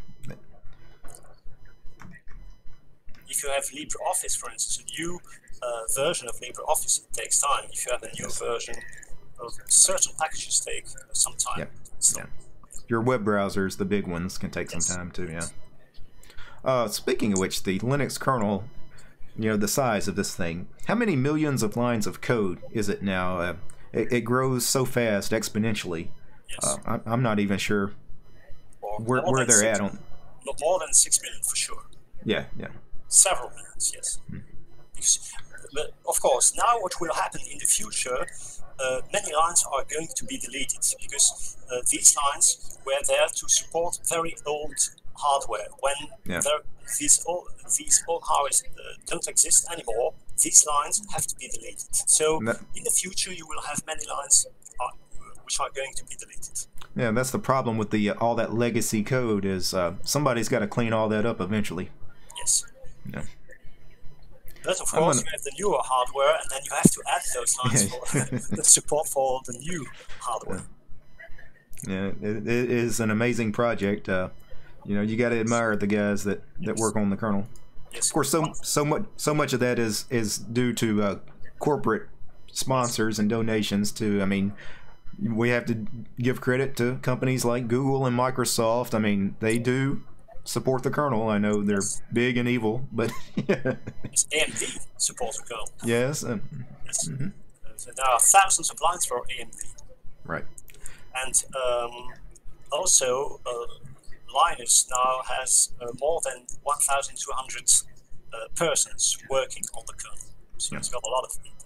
If you have LibreOffice, for instance, a new uh, version of LibreOffice, it takes time. If you have a new yes. version of certain packages, take some time. Yeah. So, yeah. Your web browsers, the big ones, can take yes. some time too. Yeah. Uh, speaking of which, the Linux kernel, you know, the size of this thing. How many millions of lines of code is it now? Uh, it, it grows so fast exponentially. Yes. Uh, I, I'm not even sure Or where, where they're six- at on. Not more than six million for sure. Yeah, yeah. Several millions, yes. Because- But of course, now what will happen in the future, uh, many lines are going to be deleted because uh, these lines were there to support very old hardware. When Yeah. there, these old these old hardware uh, don't exist anymore, these lines have to be deleted. So in the future, you will have many lines which are going to be deleted. Yeah, that's the problem with the uh, all that legacy code is uh, somebody's got to clean all that up eventually. Yes. Yeah. But of course, gonna- you have the newer hardware, and then you have to add those lines Yeah. for the support for the new hardware. Yeah, it, it is an amazing project. Uh, you know, you got to admire the guys that, that work on the kernel. Yes. Of course, so so much so much of that is is due to uh, corporate sponsors and donations. To I mean, we have to give credit to companies like Google and Microsoft. I mean, they do support the kernel. I know they're big and evil, but Yes, AMD supports the kernel. yes, uh, Yes. Uh, so there are thousands of lines for AMD. right. And um, also, uh, Linus now has uh, more than 1,200 uh, persons working on the kernel. So it's got a lot of people.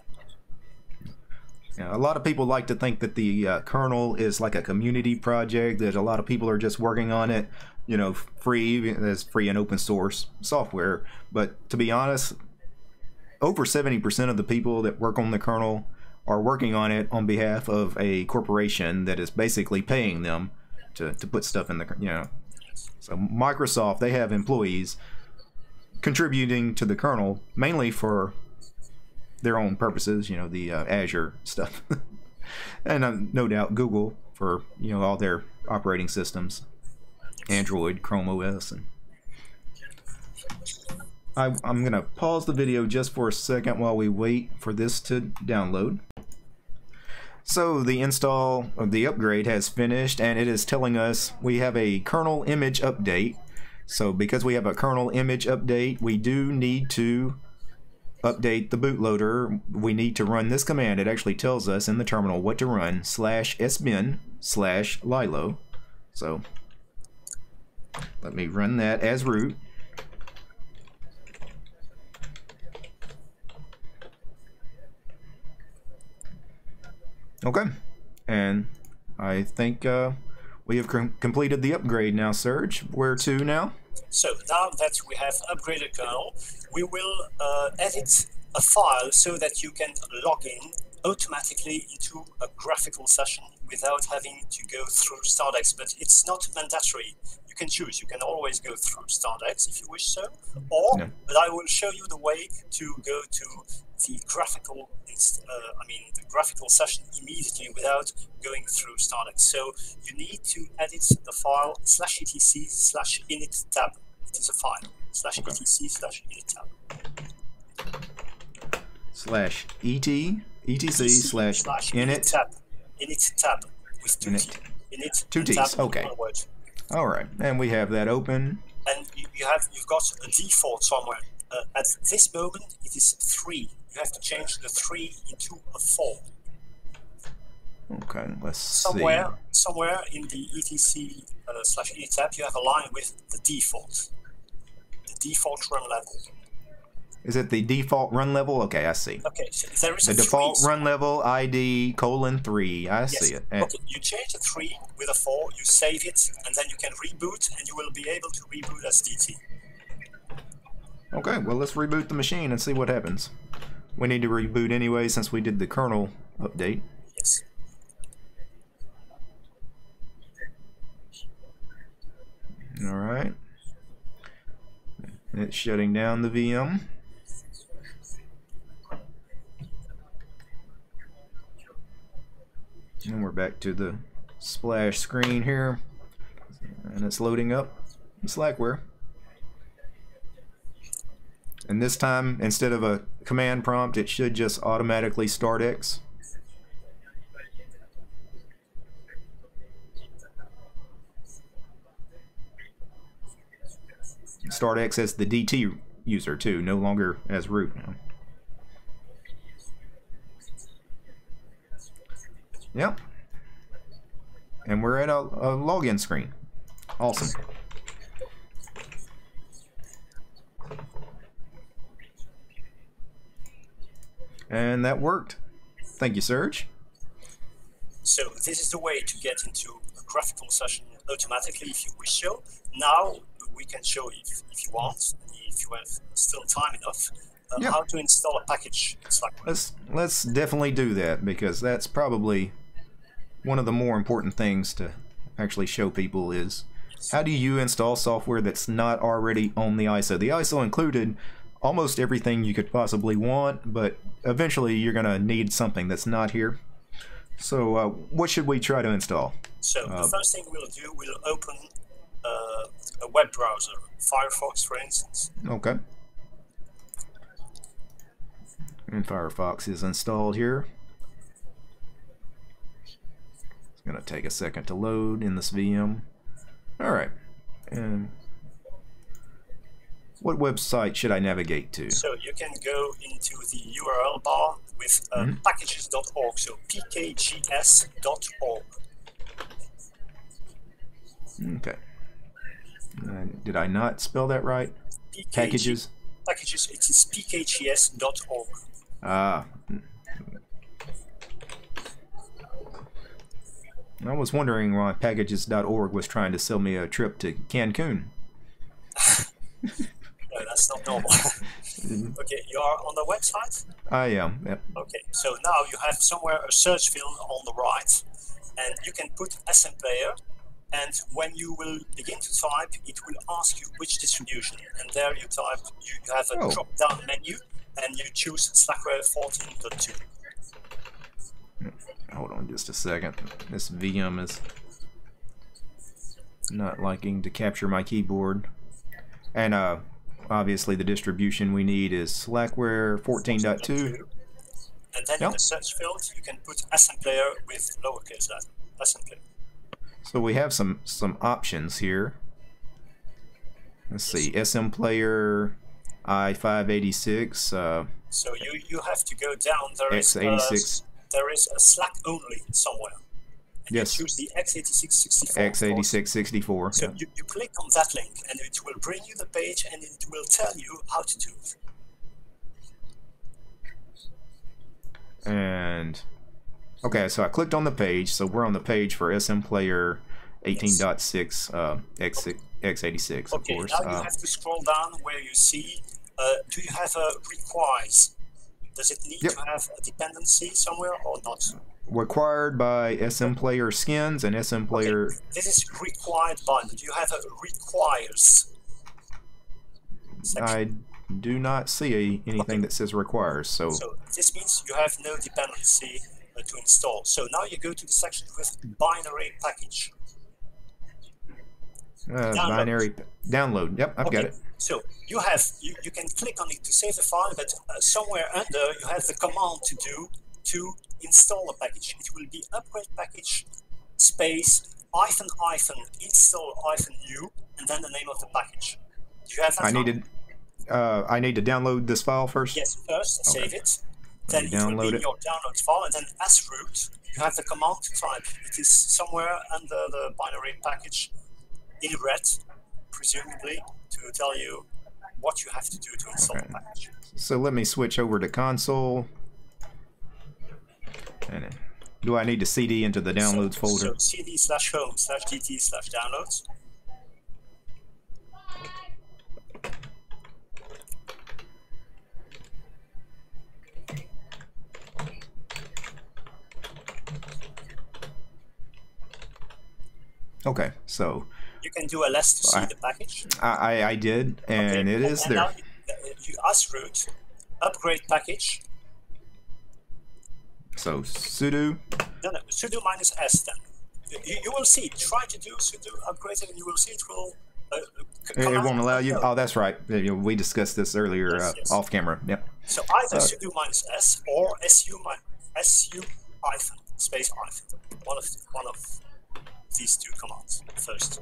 Yeah, a lot of people like to think that the uh, kernel is like a community project. That a lot of people are just working on it, you know, free as free and open source software. But to be honest, over seventy percent of the people that work on the kernel are working on it on behalf of a corporation that is basically paying them to, to put stuff in the you know. So Microsoft they have employees contributing to the kernel mainly for their own purposes, you know, the uh, Azure stuff, and uh, no doubt Google for you know all their operating systems, Android, Chrome OS, and I, I'm gonna pause the video just for a second while we wait for this to download. So the install of the upgrade has finished, and it is telling us we have a kernel image update. So because we have a kernel image update, we do need to update the bootloader, we need to run this command. It actually tells us in the terminal what to run, slash sbin slash lilo. So let me run that as root. Okay, and I think uh, we have com- completed the upgrade now, Serge. Where to now? So now that we have upgraded kernel, we will uh, edit a file so that you can log in automatically into a graphical session without having to go through startx. But it's not mandatory. You can choose. You can always go through startx if you wish so, or Yeah. but I will show you the way to go to the graphical. Uh, I mean the graphical session immediately without going through startx. So you need to edit the file slash etc slash init tab. It is a file slash Okay. etc slash init tab. Slash et etc slash init. tab. Init tab with two Init. T. Init Two and Ts, tab okay. one word. All right, and we have that open. And you, you have you've got a default somewhere. Uh, at this moment, it is three. You have to change the three into a four. Okay, let's somewhere see. somewhere in the etc uh, slash tab you have a line with the default the default run level Is it the default run level? Okay, I see. okay so there is The a default three, run level ID colon three. I yes. see it. Okay you change the three with a four you save it and then you can reboot and you will be able to reboot as dt Okay, well let's reboot the machine and see what happens. We need to reboot anyway since we did the kernel update. yes All right. It's shutting down the VM. And we're back to the splash screen here. And it's loading up Slackware. And this time, instead of a command prompt, it should just automatically start X. Start X as the DT user too, no longer as root now. Yep. And we're at a, a login screen. Awesome. And that worked. Thank you, Serge. So this is the way to get into a graphical session automatically if you wish so. Now we can show if, if you want, if you have still time enough, uh, how to install a package. Let's let's definitely do that because that's probably one of the more important things to actually show people is how do you install software that's not already on the ISO? The ISO included almost everything you could possibly want, but eventually you're gonna need something that's not here. So uh, what should we try to install? So Uh, the first thing we'll do, we'll open uh, a web browser, Firefox for instance. Okay. And Firefox is installed here. It's going to take a second to load in this VM. Alright. And what website should I navigate to? So you can go into the URL bar with uh, Mhm. packages.org, so pkgs.org. Okay. Uh, did I not spell that right? PKG Packages? Packages, it is pkgs.org. Ah. I was wondering why packages.org was trying to sell me a trip to Cancun. That's not normal. okay, you are on the website? I am. Yep. Okay, so now you have somewhere a search field on the right, and you can put SM Player, and when you will begin to type, it will ask you which distribution, and there you type, you have a Oh. drop-down menu, and you choose Slackware 14.2. Hold on just a second. This VM is not liking to capture my keyboard. And uh, obviously the distribution we need is Slackware 14.2. And then in the search field, you can put SM Player with lowercase SM Player. So we have some some options here. Let's see, SM Player i586. Uh, So you, you have to go down, there is, X86. A, there is a Slack only somewhere. Yes. choose the x86 64. of course. x8664. So yeah. you, you click on that link and it will bring you the page and it will tell you how to do it. And okay, so I clicked on the page. So we're on the page for SM Player 18.6 uh, X x86, of Okay, course. now you Uh, have to scroll down where you see, uh, do you have a requires? Does it need Yep. to have a dependency somewhere or not? Required by SM Player skins and SM Player. This is required by, but you have a requires section. I do not see anything that says requires. So So this means you have no dependency uh, to install. So now you go to the section with binary package. uh, binary download. Yep, I've got it. So you have you, you can click on it to save the file, but uh, somewhere under you have the command to do to install a package. It will be upgrade package space hyphen hyphen install hyphen new and then the name of the package. Do you have that? I file? needed. Uh, I need to download this file first. Yes, first save it. Then it will download be it. your downloads file, and then as root, you have the command to type. It is somewhere under the binary package in red, presumably, to tell you what you have to do to install Okay. the package. So let me switch over to console. And then- do I need to CD into the downloads so, folder? So cd slash home slash dt slash downloads. Okay, so You can do ls to see I- the package. I, I, I did, and Okay, it is and there. Now you, uh, you ask root upgrade package. So sudo No, no, sudo minus s then. You, you will see. Try to do sudo upgrade and you will see it will. Uh, It, come it out won't allow you. Oh, that's right. We discussed this earlier Yes, uh, yes. off camera. Yep. So either Uh, sudo minus s or su su hyphen space hyphen. One of one of these two commands first.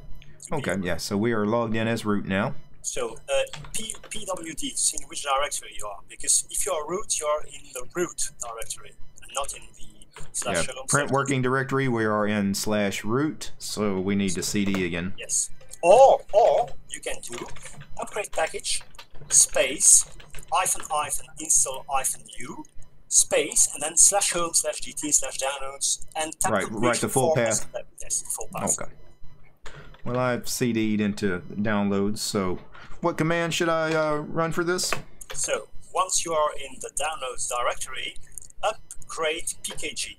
Okay. Yeah. So we are logged in as root now. So uh, P, pwd to see in which directory you are, because if you are root, you are in the root directory not in the slash Yeah, print working directory, we are in slash root, so we need to cd again. Yes. Or or you can do upgrade package space hyphen hyphen install hyphen u space and then slash home slash gt slash downloads and tab Right, right, the full path. Yes, full path. Okay. Well, I've CD'd into downloads, so what command should I uh, run for this? So once you are in the downloads directory, upgrade pkg.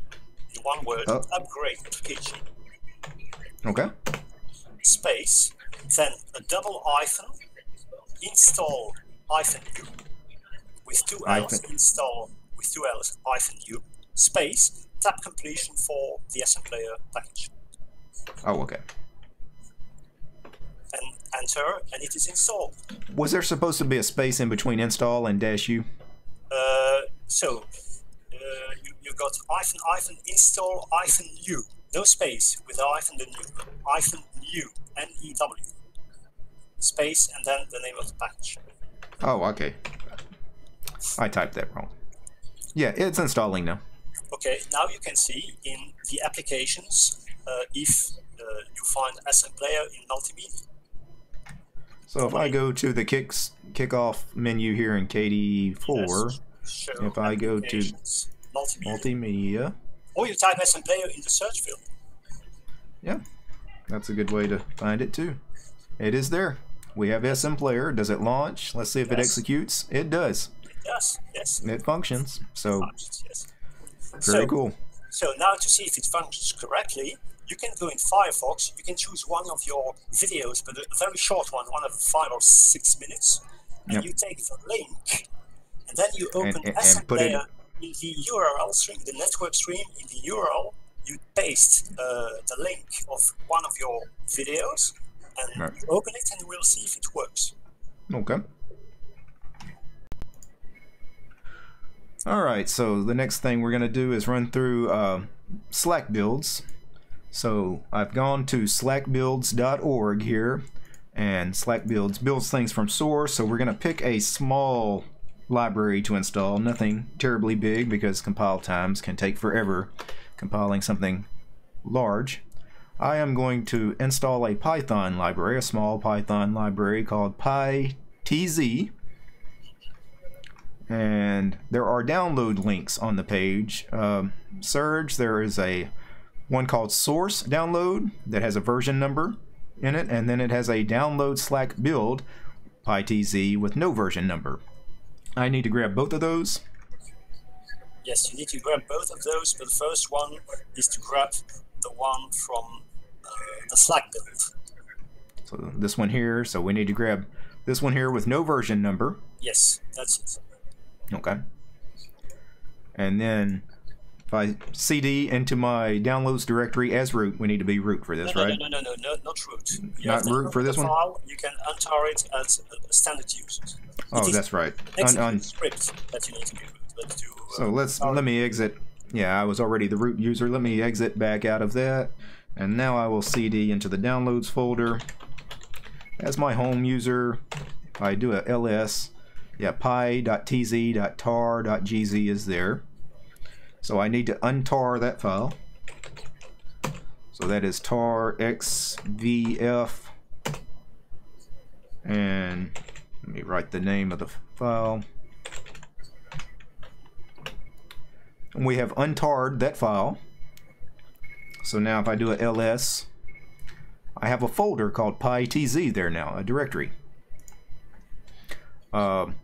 In one word, Oh. upgrade pkg. Okay. space, then a double hyphen, install hyphen u, with two L's, install with two L's, hyphen u, space, tab completion for the SM player package. Oh, okay. And enter, and it is installed. Was there supposed to be a space in between install and dash u? Uh, so, uh, you, you got hyphen hyphen install hyphen new no space with a hyphen the new, hyphen new, N E W, space, and then the name of the patch. Oh, okay. I typed that wrong. Yeah, it's installing now. Okay, now you can see in the applications uh, if uh, you find SM Player in multimedia. So if I go to the kicks kickoff menu here in KDE4, Yes, show if I go to multimedia, multimedia, or you type SM Player in the search field. yeah, that's a good way to find it too. It is there. We have SM Player. Does it launch? Let's see if it executes. It does. Yes, yes, It functions. So functions, yes. very so, cool. So now to see if it functions correctly, you can go in Firefox. You can choose one of your videos, but a very short one, one of five or six minutes, and Yep. you take the link, and then you open and- and SM put it- Player in the URL stream, the network stream in the URL. You paste uh, the link of one of your videos, and Right. you open it, and we'll see if it works. Okay. All right, so the next thing we're going to do is run through uh, Slack builds. So I've gone to slackbuilds.org here, and Slack builds builds things from source. So we're going to pick a small library to install, nothing terribly big because compile times can take forever compiling something large. I am going to install a Python library, a small Python library called PyTZ. And there are download links on the page. Um, Serge, there is a one called Source Download that has a version number in it, and then it has a download Slack build PyTZ with no version number. I need to grab both of those. Yes, you need to grab both of those, but the first one is to grab the one from uh, the Slack build. So this one here, so we need to grab this one here with no version number. Yes, that's it. Okay. And then if I CD into my downloads directory as root, we need to be root for this, no, no, right? no, no, no, no, not root. You Not root for this one? File, you can untar it as a standard use. Oh, that's right. Un- script that you need to. Let's. Uh, so let's our- let me exit. Yeah, I was already the root user. Let me exit back out of that. And now I will CD into the downloads folder as my home user. If I do a ls, yeah, pi.tz.tar.gz is there. So I need to untar that file. So that is tar xvf. And let me write the name of the file. And we have untarred that file. So now if I do a ls, I have a folder called pytz there now, a directory. Um,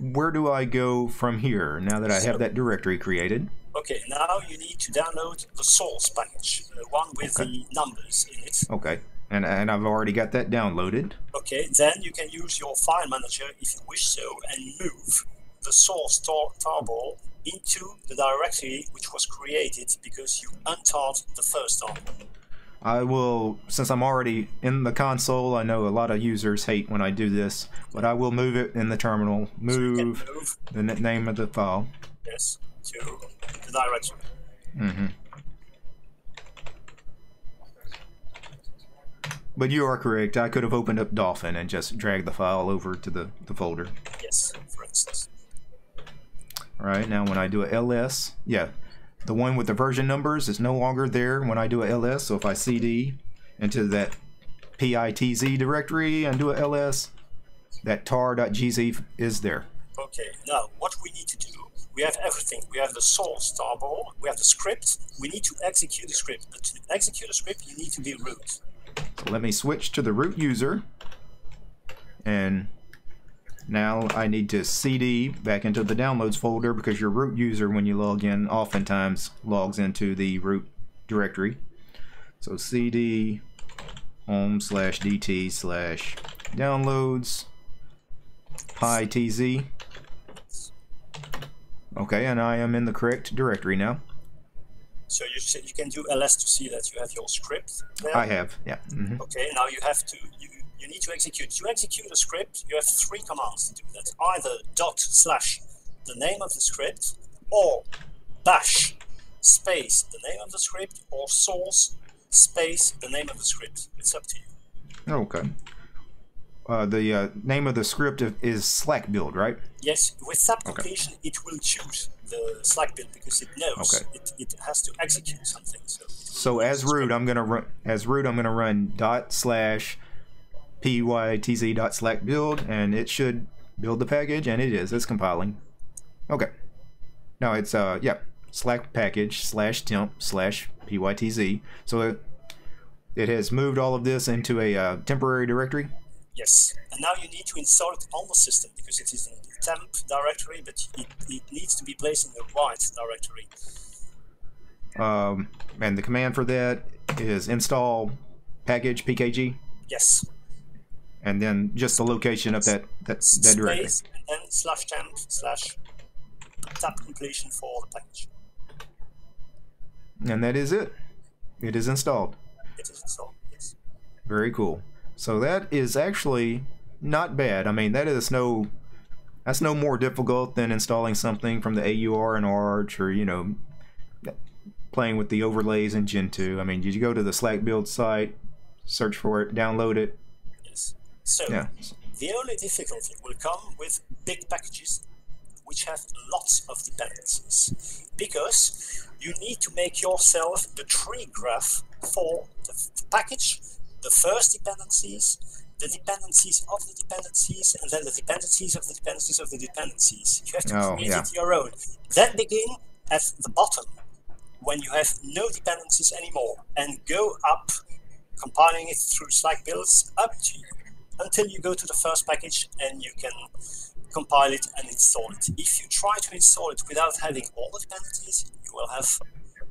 where do I go from here now that I have that directory created? Okay, now you need to download the source package, the one with Okay. the numbers in it. Okay, and, and I've already got that downloaded. Okay, then you can use your file manager if you wish so and move the source tar- tarball into the directory which was created because you untarred the first tarball. I will, since I'm already in the console, I know a lot of users hate when I do this, but I will move it in the terminal. You can Move move the name of the file. Yes, to the directory. hmm But you are correct. I could have opened up Dolphin and just dragged the file over to the, the folder. Yes, for instance. All right, now when I do a ls, yeah, the one with the version numbers is no longer there when I do a ls. So if I cd into that pitz directory and do a ls, that tar.gz is there. Okay, now what we need to do, we have everything. We have the source tarball, we have the script, we need to execute the script. But to execute the script, you need to be root. So let me switch to the root user. And now I need to cd back into the downloads folder because your root user, when you log in, oftentimes logs into the root directory. So cd home slash dt slash downloads pitz. Okay, and I am in the correct directory now. So you you can do ls to see that you have your script there. I have, yeah. Mm -hmm. Okay, now you have to you, you need to execute. To execute a script, you have three commands to do that. Either dot slash the name of the script, or bash space the name of the script, or source space the name of the script. It's up to you. Okay. Uh, the uh, name of the script is Slack build, right? Yes, with tab completion, okay. it will choose the Slack build because it knows okay. it, it has to execute something. So, so as root, I'm gonna run as root. I'm gonna run dot slash pytz dot slack build, and it should build the package, and it is. It's compiling. Okay. Now it's uh yeah slack package slash temp slash pytz. So it, it has moved all of this into a uh, temporary directory. Yes, and now you need to install it on the system because it is in the temp directory, but it, it needs to be placed in the right directory. Um, and the command for that is install package pkg. Yes. And then just the location of that that, that directory. Space and then slash temp slash tab completion for the package. And that is it. It is installed. It is installed, yes. Very cool. So that is actually not bad. I mean, that is no that's no more difficult than installing something from the AUR and Arch or, you know, playing with the overlays in Gentoo. I mean, did you go to the Slack build site, search for it, download it? Yes. So yeah. the only difficulty will come with big packages which have lots of dependencies because you need to make yourself the tree graph for the package, the first dependencies, the dependencies of the dependencies, and then the dependencies of the dependencies of the dependencies. You have to oh, create yeah. it your own. Then begin at the bottom when you have no dependencies anymore and go up, compiling it through Slack builds up to you until you go to the first package and you can compile it and install it. If you try to install it without having all the dependencies, you will have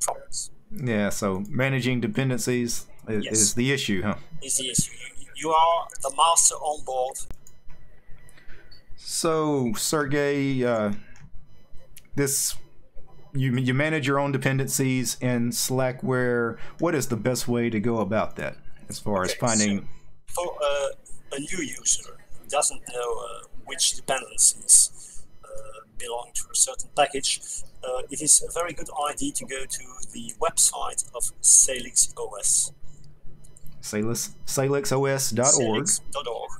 problems. Yeah, so managing dependencies is, yes. is the issue, huh? Is the issue. You, are the master on board. So, Sergey, uh, this you you manage your own dependencies in Slackware. What is the best way to go about that, as far okay, as finding? So for uh, a new user who doesn't know uh, which dependencies uh, belong to a certain package, uh, it is a very good idea to go to the website of Salix OS. Salix, salixos.org.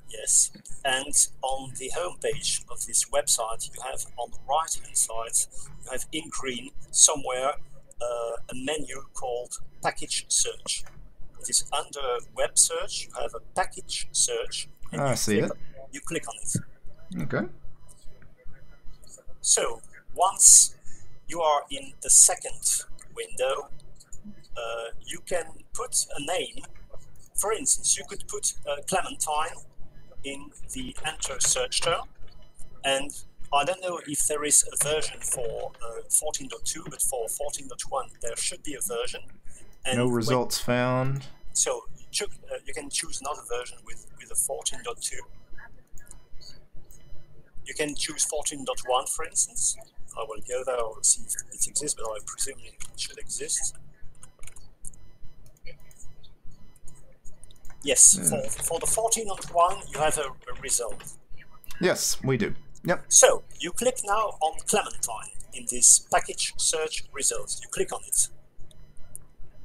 Yes. And on the homepage of this website, you have on the right hand side, you have in green somewhere uh, a menu called Package Search. It is under Web Search, you have a Package Search. Ah, I see it. You click on it. Okay. So once you are in the second window, uh, you can put a name. For instance, you could put uh, Clementine in the enter search term, and I don't know if there is a version for uh, 14.2, but for 14.1 there should be a version. And no results when, found. So you, uh, you can choose another version with, with a 14.2 you can choose 14.1, for instance. I will go there, I'll see if it exists, but I presume it should exist. Yes, mm. for, for the 14.1, you have a, a result. Yes, we do. Yep. So, you click now on Clementine in this package search results. You click on it.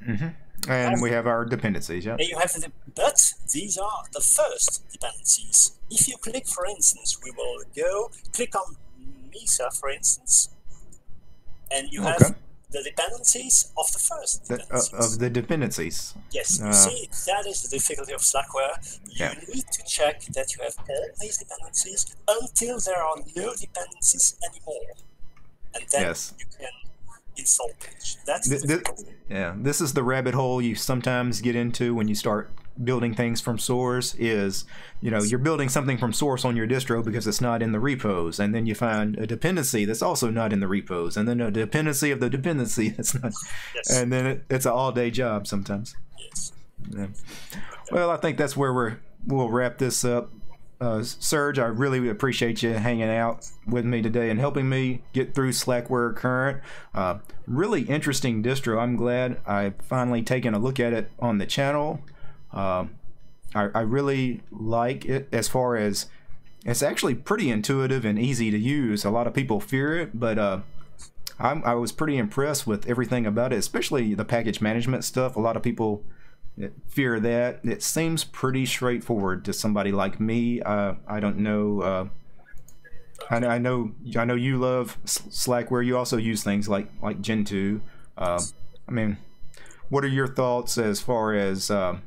Mm-hmm. And have, we have our dependencies, yeah. You have the, but these are the first dependencies. If you click, for instance, we will go click on Mesa, for instance, and you okay. have the dependencies of the first The, uh, of the dependencies. yes, you uh, see, that is the difficulty of Slackware. You Yeah. need to check that you have all these dependencies until there are no dependencies anymore. And then Yes. you can install patch. That's Th- the th- yeah, this is the rabbit hole you sometimes get into when you start building things from source is you know you're building something from source on your distro because it's not in the repos and then you find a dependency that's also not in the repos and then a dependency of the dependency that's not Yes. and then it, it's an all-day job sometimes yes. yeah. well i think that's where we're we'll wrap this up uh, Serge, I really appreciate you hanging out with me today and helping me get through Slackware Current. Uh, really interesting distro. I'm glad I've finally taken a look at it on the channel. Um I, I really like it as far as it's actually pretty intuitive and easy to use. A lot of people fear it, but uh, I was pretty impressed with everything about it, especially the package management stuff. A lot of people fear that. It seems pretty straightforward to somebody like me. Uh, I don't know. Uh, I, I know. I know you love Slackware. You also use things like like Gentoo. Uh, I mean, what are your thoughts as far as uh,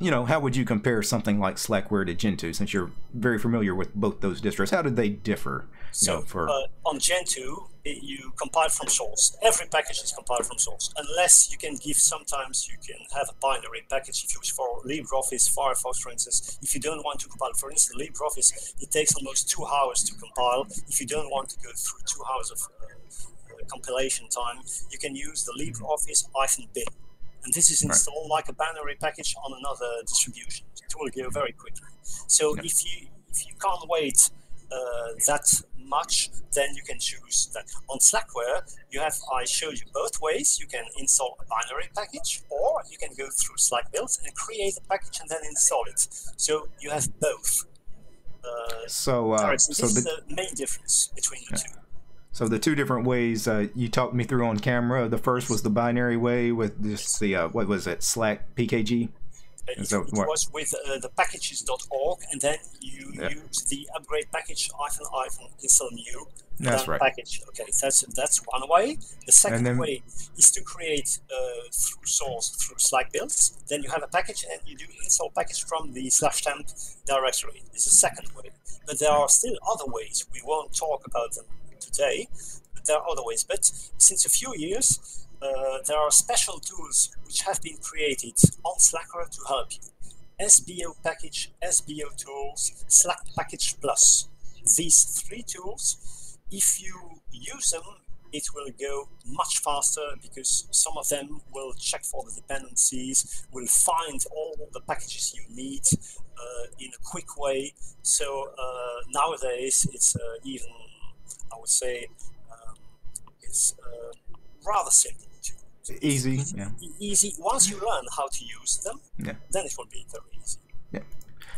you know? How would you compare something like Slackware to Gentoo, since you're very familiar with both those distros? How did they differ? So know, for uh, on Gentoo, i- you compile from source. Every package is compiled from source, unless you can give. Sometimes you can have a binary package if you use for LibreOffice, Firefox, for instance. If you don't want to compile, for instance, LibreOffice, it takes almost two hours to compile. If you don't want to go through two hours of uh, uh, compilation time, you can use the LibreOffice-bin, and this is installed like a binary package on another distribution. It will go very quickly. So Yeah. if you if you can't wait uh, that much, then you can choose that. On Slackware, you have, I showed you both ways. You can install a binary package, or you can go through Slack builds and create a package and then install it. So you have both. Uh, so, uh, Alex, this so is the, the main difference between the two. So the two different ways uh, you talked me through on camera. The first was the binary way with just the uh, what was it, Slack PKG. Uh, so it what- was with uh, the packages.org, and then you Yeah. use the upgrade package hyphen hyphen install new That's right. package. Okay, that's that's one way. The second then- way is to create uh, through source through Slack builds. Then you have a package and you do install package from the slash temp directory. This is the second way. But there are still other ways. We won't talk about them today. But there are other ways. But since a few years, uh, there are special tools which have been created on Slackware to help you. SBO package, SBO tools, Slack package plus. These three tools, if you use them, it will go much faster because some of them will check for the dependencies, will find all the packages you need uh, in a quick way. So uh, nowadays, it's uh, even, I would say, um, it's uh, rather simple to Easy. Yeah. e- easy. Once you learn how to use them, Yeah. then it will be very easy.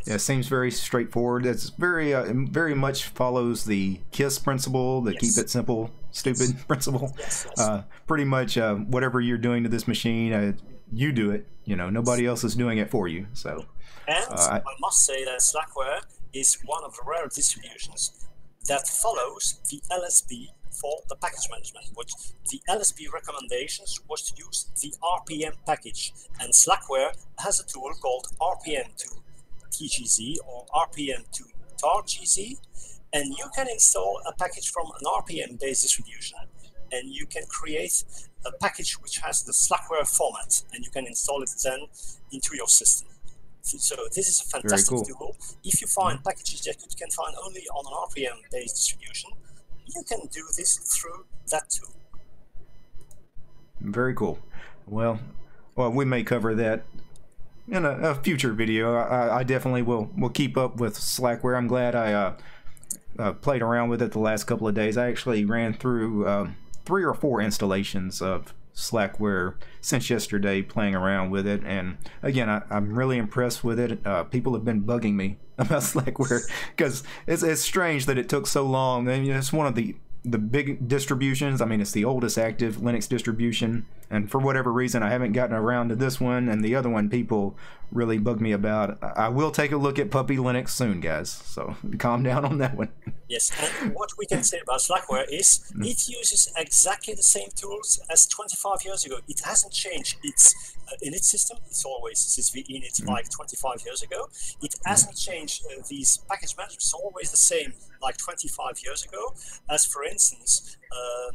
Yeah, it seems very straightforward. It's very, uh, very much follows the KISS principle, the Yes. keep it simple, stupid principle. Yes, yes. Uh, pretty much, uh, whatever you're doing to this machine, uh, you do it. You know, nobody else is doing it for you. So, And Uh, I- I, must say that Slackware is one of the rare distributions that follows the LSB for the package management, which the LSB recommendations was to use the RPM package. And Slackware has a tool called RPM to TGZ or RPM to TarGZ, and you can install a package from an RPM based distribution and you can create a package which has the Slackware format and you can install it then into your system. So this is a fantastic cool. tool. If you find packages that you can find only on an RPM-based distribution, you can do this through that tool. very cool. Well, well, we may cover that in a, a future video. I, I definitely will. Will keep up with Slackware. I'm glad I uh, uh, played around with it the last couple of days. I actually ran through um, three or four installations of Slackware since yesterday, playing around with it. And again, I, I'm really impressed with it. Uh, people have been bugging me about Slackware because it's, it's strange that it took so long. I mean, it's one of the the big distributions. I mean, it's the oldest active Linux distribution. And for whatever reason, I haven't gotten around to this one, and the other one people really bug me about. I will take a look at Puppy Linux soon, guys. So calm down on that one. Yes, and what we can say about Slackware is mm. it uses exactly the same tools as 25 years ago. It hasn't changed its uh, init system. It's always sysv init mm. like 25 years ago. It hasn't changed uh, these package managers. It's always the same like 25 years ago. As for instance, uh,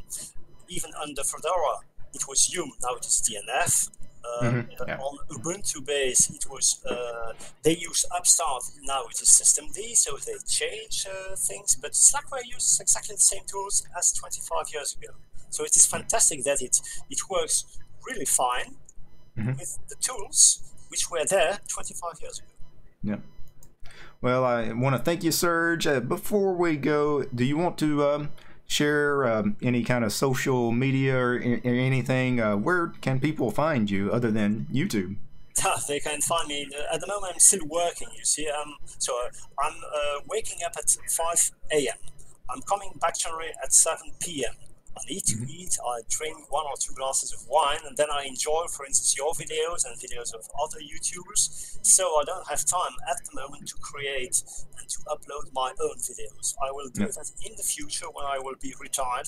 even under Fedora, it was Yum, now it is DNF. Uh, mm-hmm. yeah. On Ubuntu base, it was uh, they use Upstart. Now it is systemd, so they change uh, things. But Slackware uses exactly the same tools as 25 years ago. So it is fantastic that it it works really fine mm-hmm. with the tools which were there 25 years ago. Yeah. Well, I want to thank you, Serge. Uh, before we go, do you want to um, share um, any kind of social media or, or anything? Uh, where can people find you other than YouTube? they can find me. At the moment, I'm still working, you see. Um, so I'm uh, waking up at 5 a.m. I'm coming back generally at 7 p.m. I need to eat, I drink one or two glasses of wine, and then I enjoy, for instance, your videos and videos of other YouTubers. So I don't have time at the moment to create and to upload my own videos. I will do yeah. that in the future when I will be retired.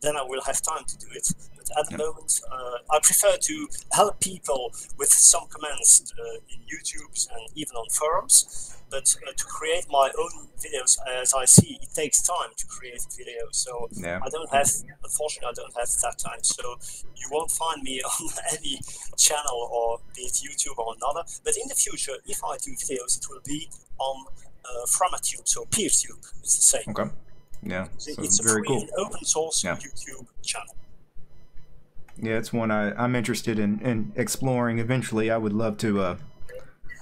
Then I will have time to do it. But at the yeah. moment, uh, I prefer to help people with some comments uh, in YouTube and even on forums. But uh, to create my own videos as I see it takes time to create videos. So yeah. I don't have unfortunately I don't have that time. So you won't find me on any channel or be it YouTube or another. But in the future if I do videos it will be on uh, Framatube so PeerTube it's the same. Okay yeah so it's very cool. open source yeah. YouTube channel yeah, it's one I, I'm interested in, in exploring. Eventually, I would love to uh,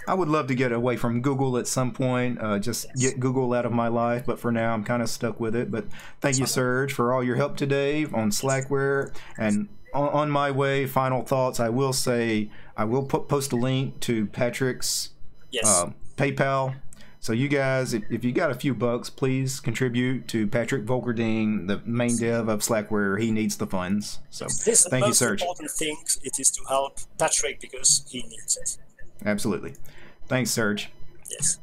I would love to get away from Google at some point, uh, just get Google out of my life. But for now, I'm kind of stuck with it. But thank you, Serge, for all your help today on Slackware. And on, on my way, final thoughts. I will say I will put, post a link to Patrick's yes. uh, PayPal. So you guys, if, if, you got a few bucks, please contribute to Patrick Volkerding, the main dev of Slackware. He needs the funds. So this thank you, Serge. The most important thing it is to help Patrick because he needs it. Absolutely. Thanks, Serge. Yes.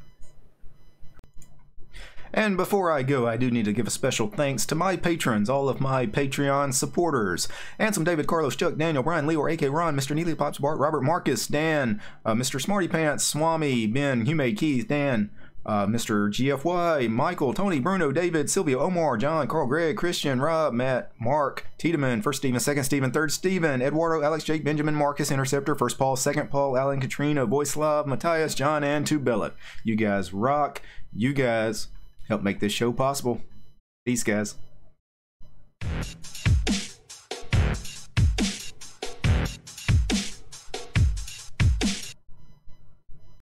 And before I go, I do need to give a special thanks to my patrons, all of my Patreon supporters. Ansem, David, Carlos, Chuck, Daniel, Brian, Leo, AK, Ron, Mr. Neely, Pops, Bart, Robert, Marcus, Dan, uh, Mr. Smarty Pants, Swami, Ben, Hume, Keith, Dan, uh, Mr. GFY, Michael, Tony, Bruno, David, Sylvia, Omar, John, Carl, Greg, Christian, Rob, Matt, Mark, Tiedemann, First Stephen, Second Stephen, Third Stephen, Eduardo, Alex, Jake, Benjamin, Marcus, Interceptor, First Paul, Second Paul, Alan, Katrina, Voislav, Matthias, John, and Tubella. You guys rock. You guys help make this show possible. Peace, guys.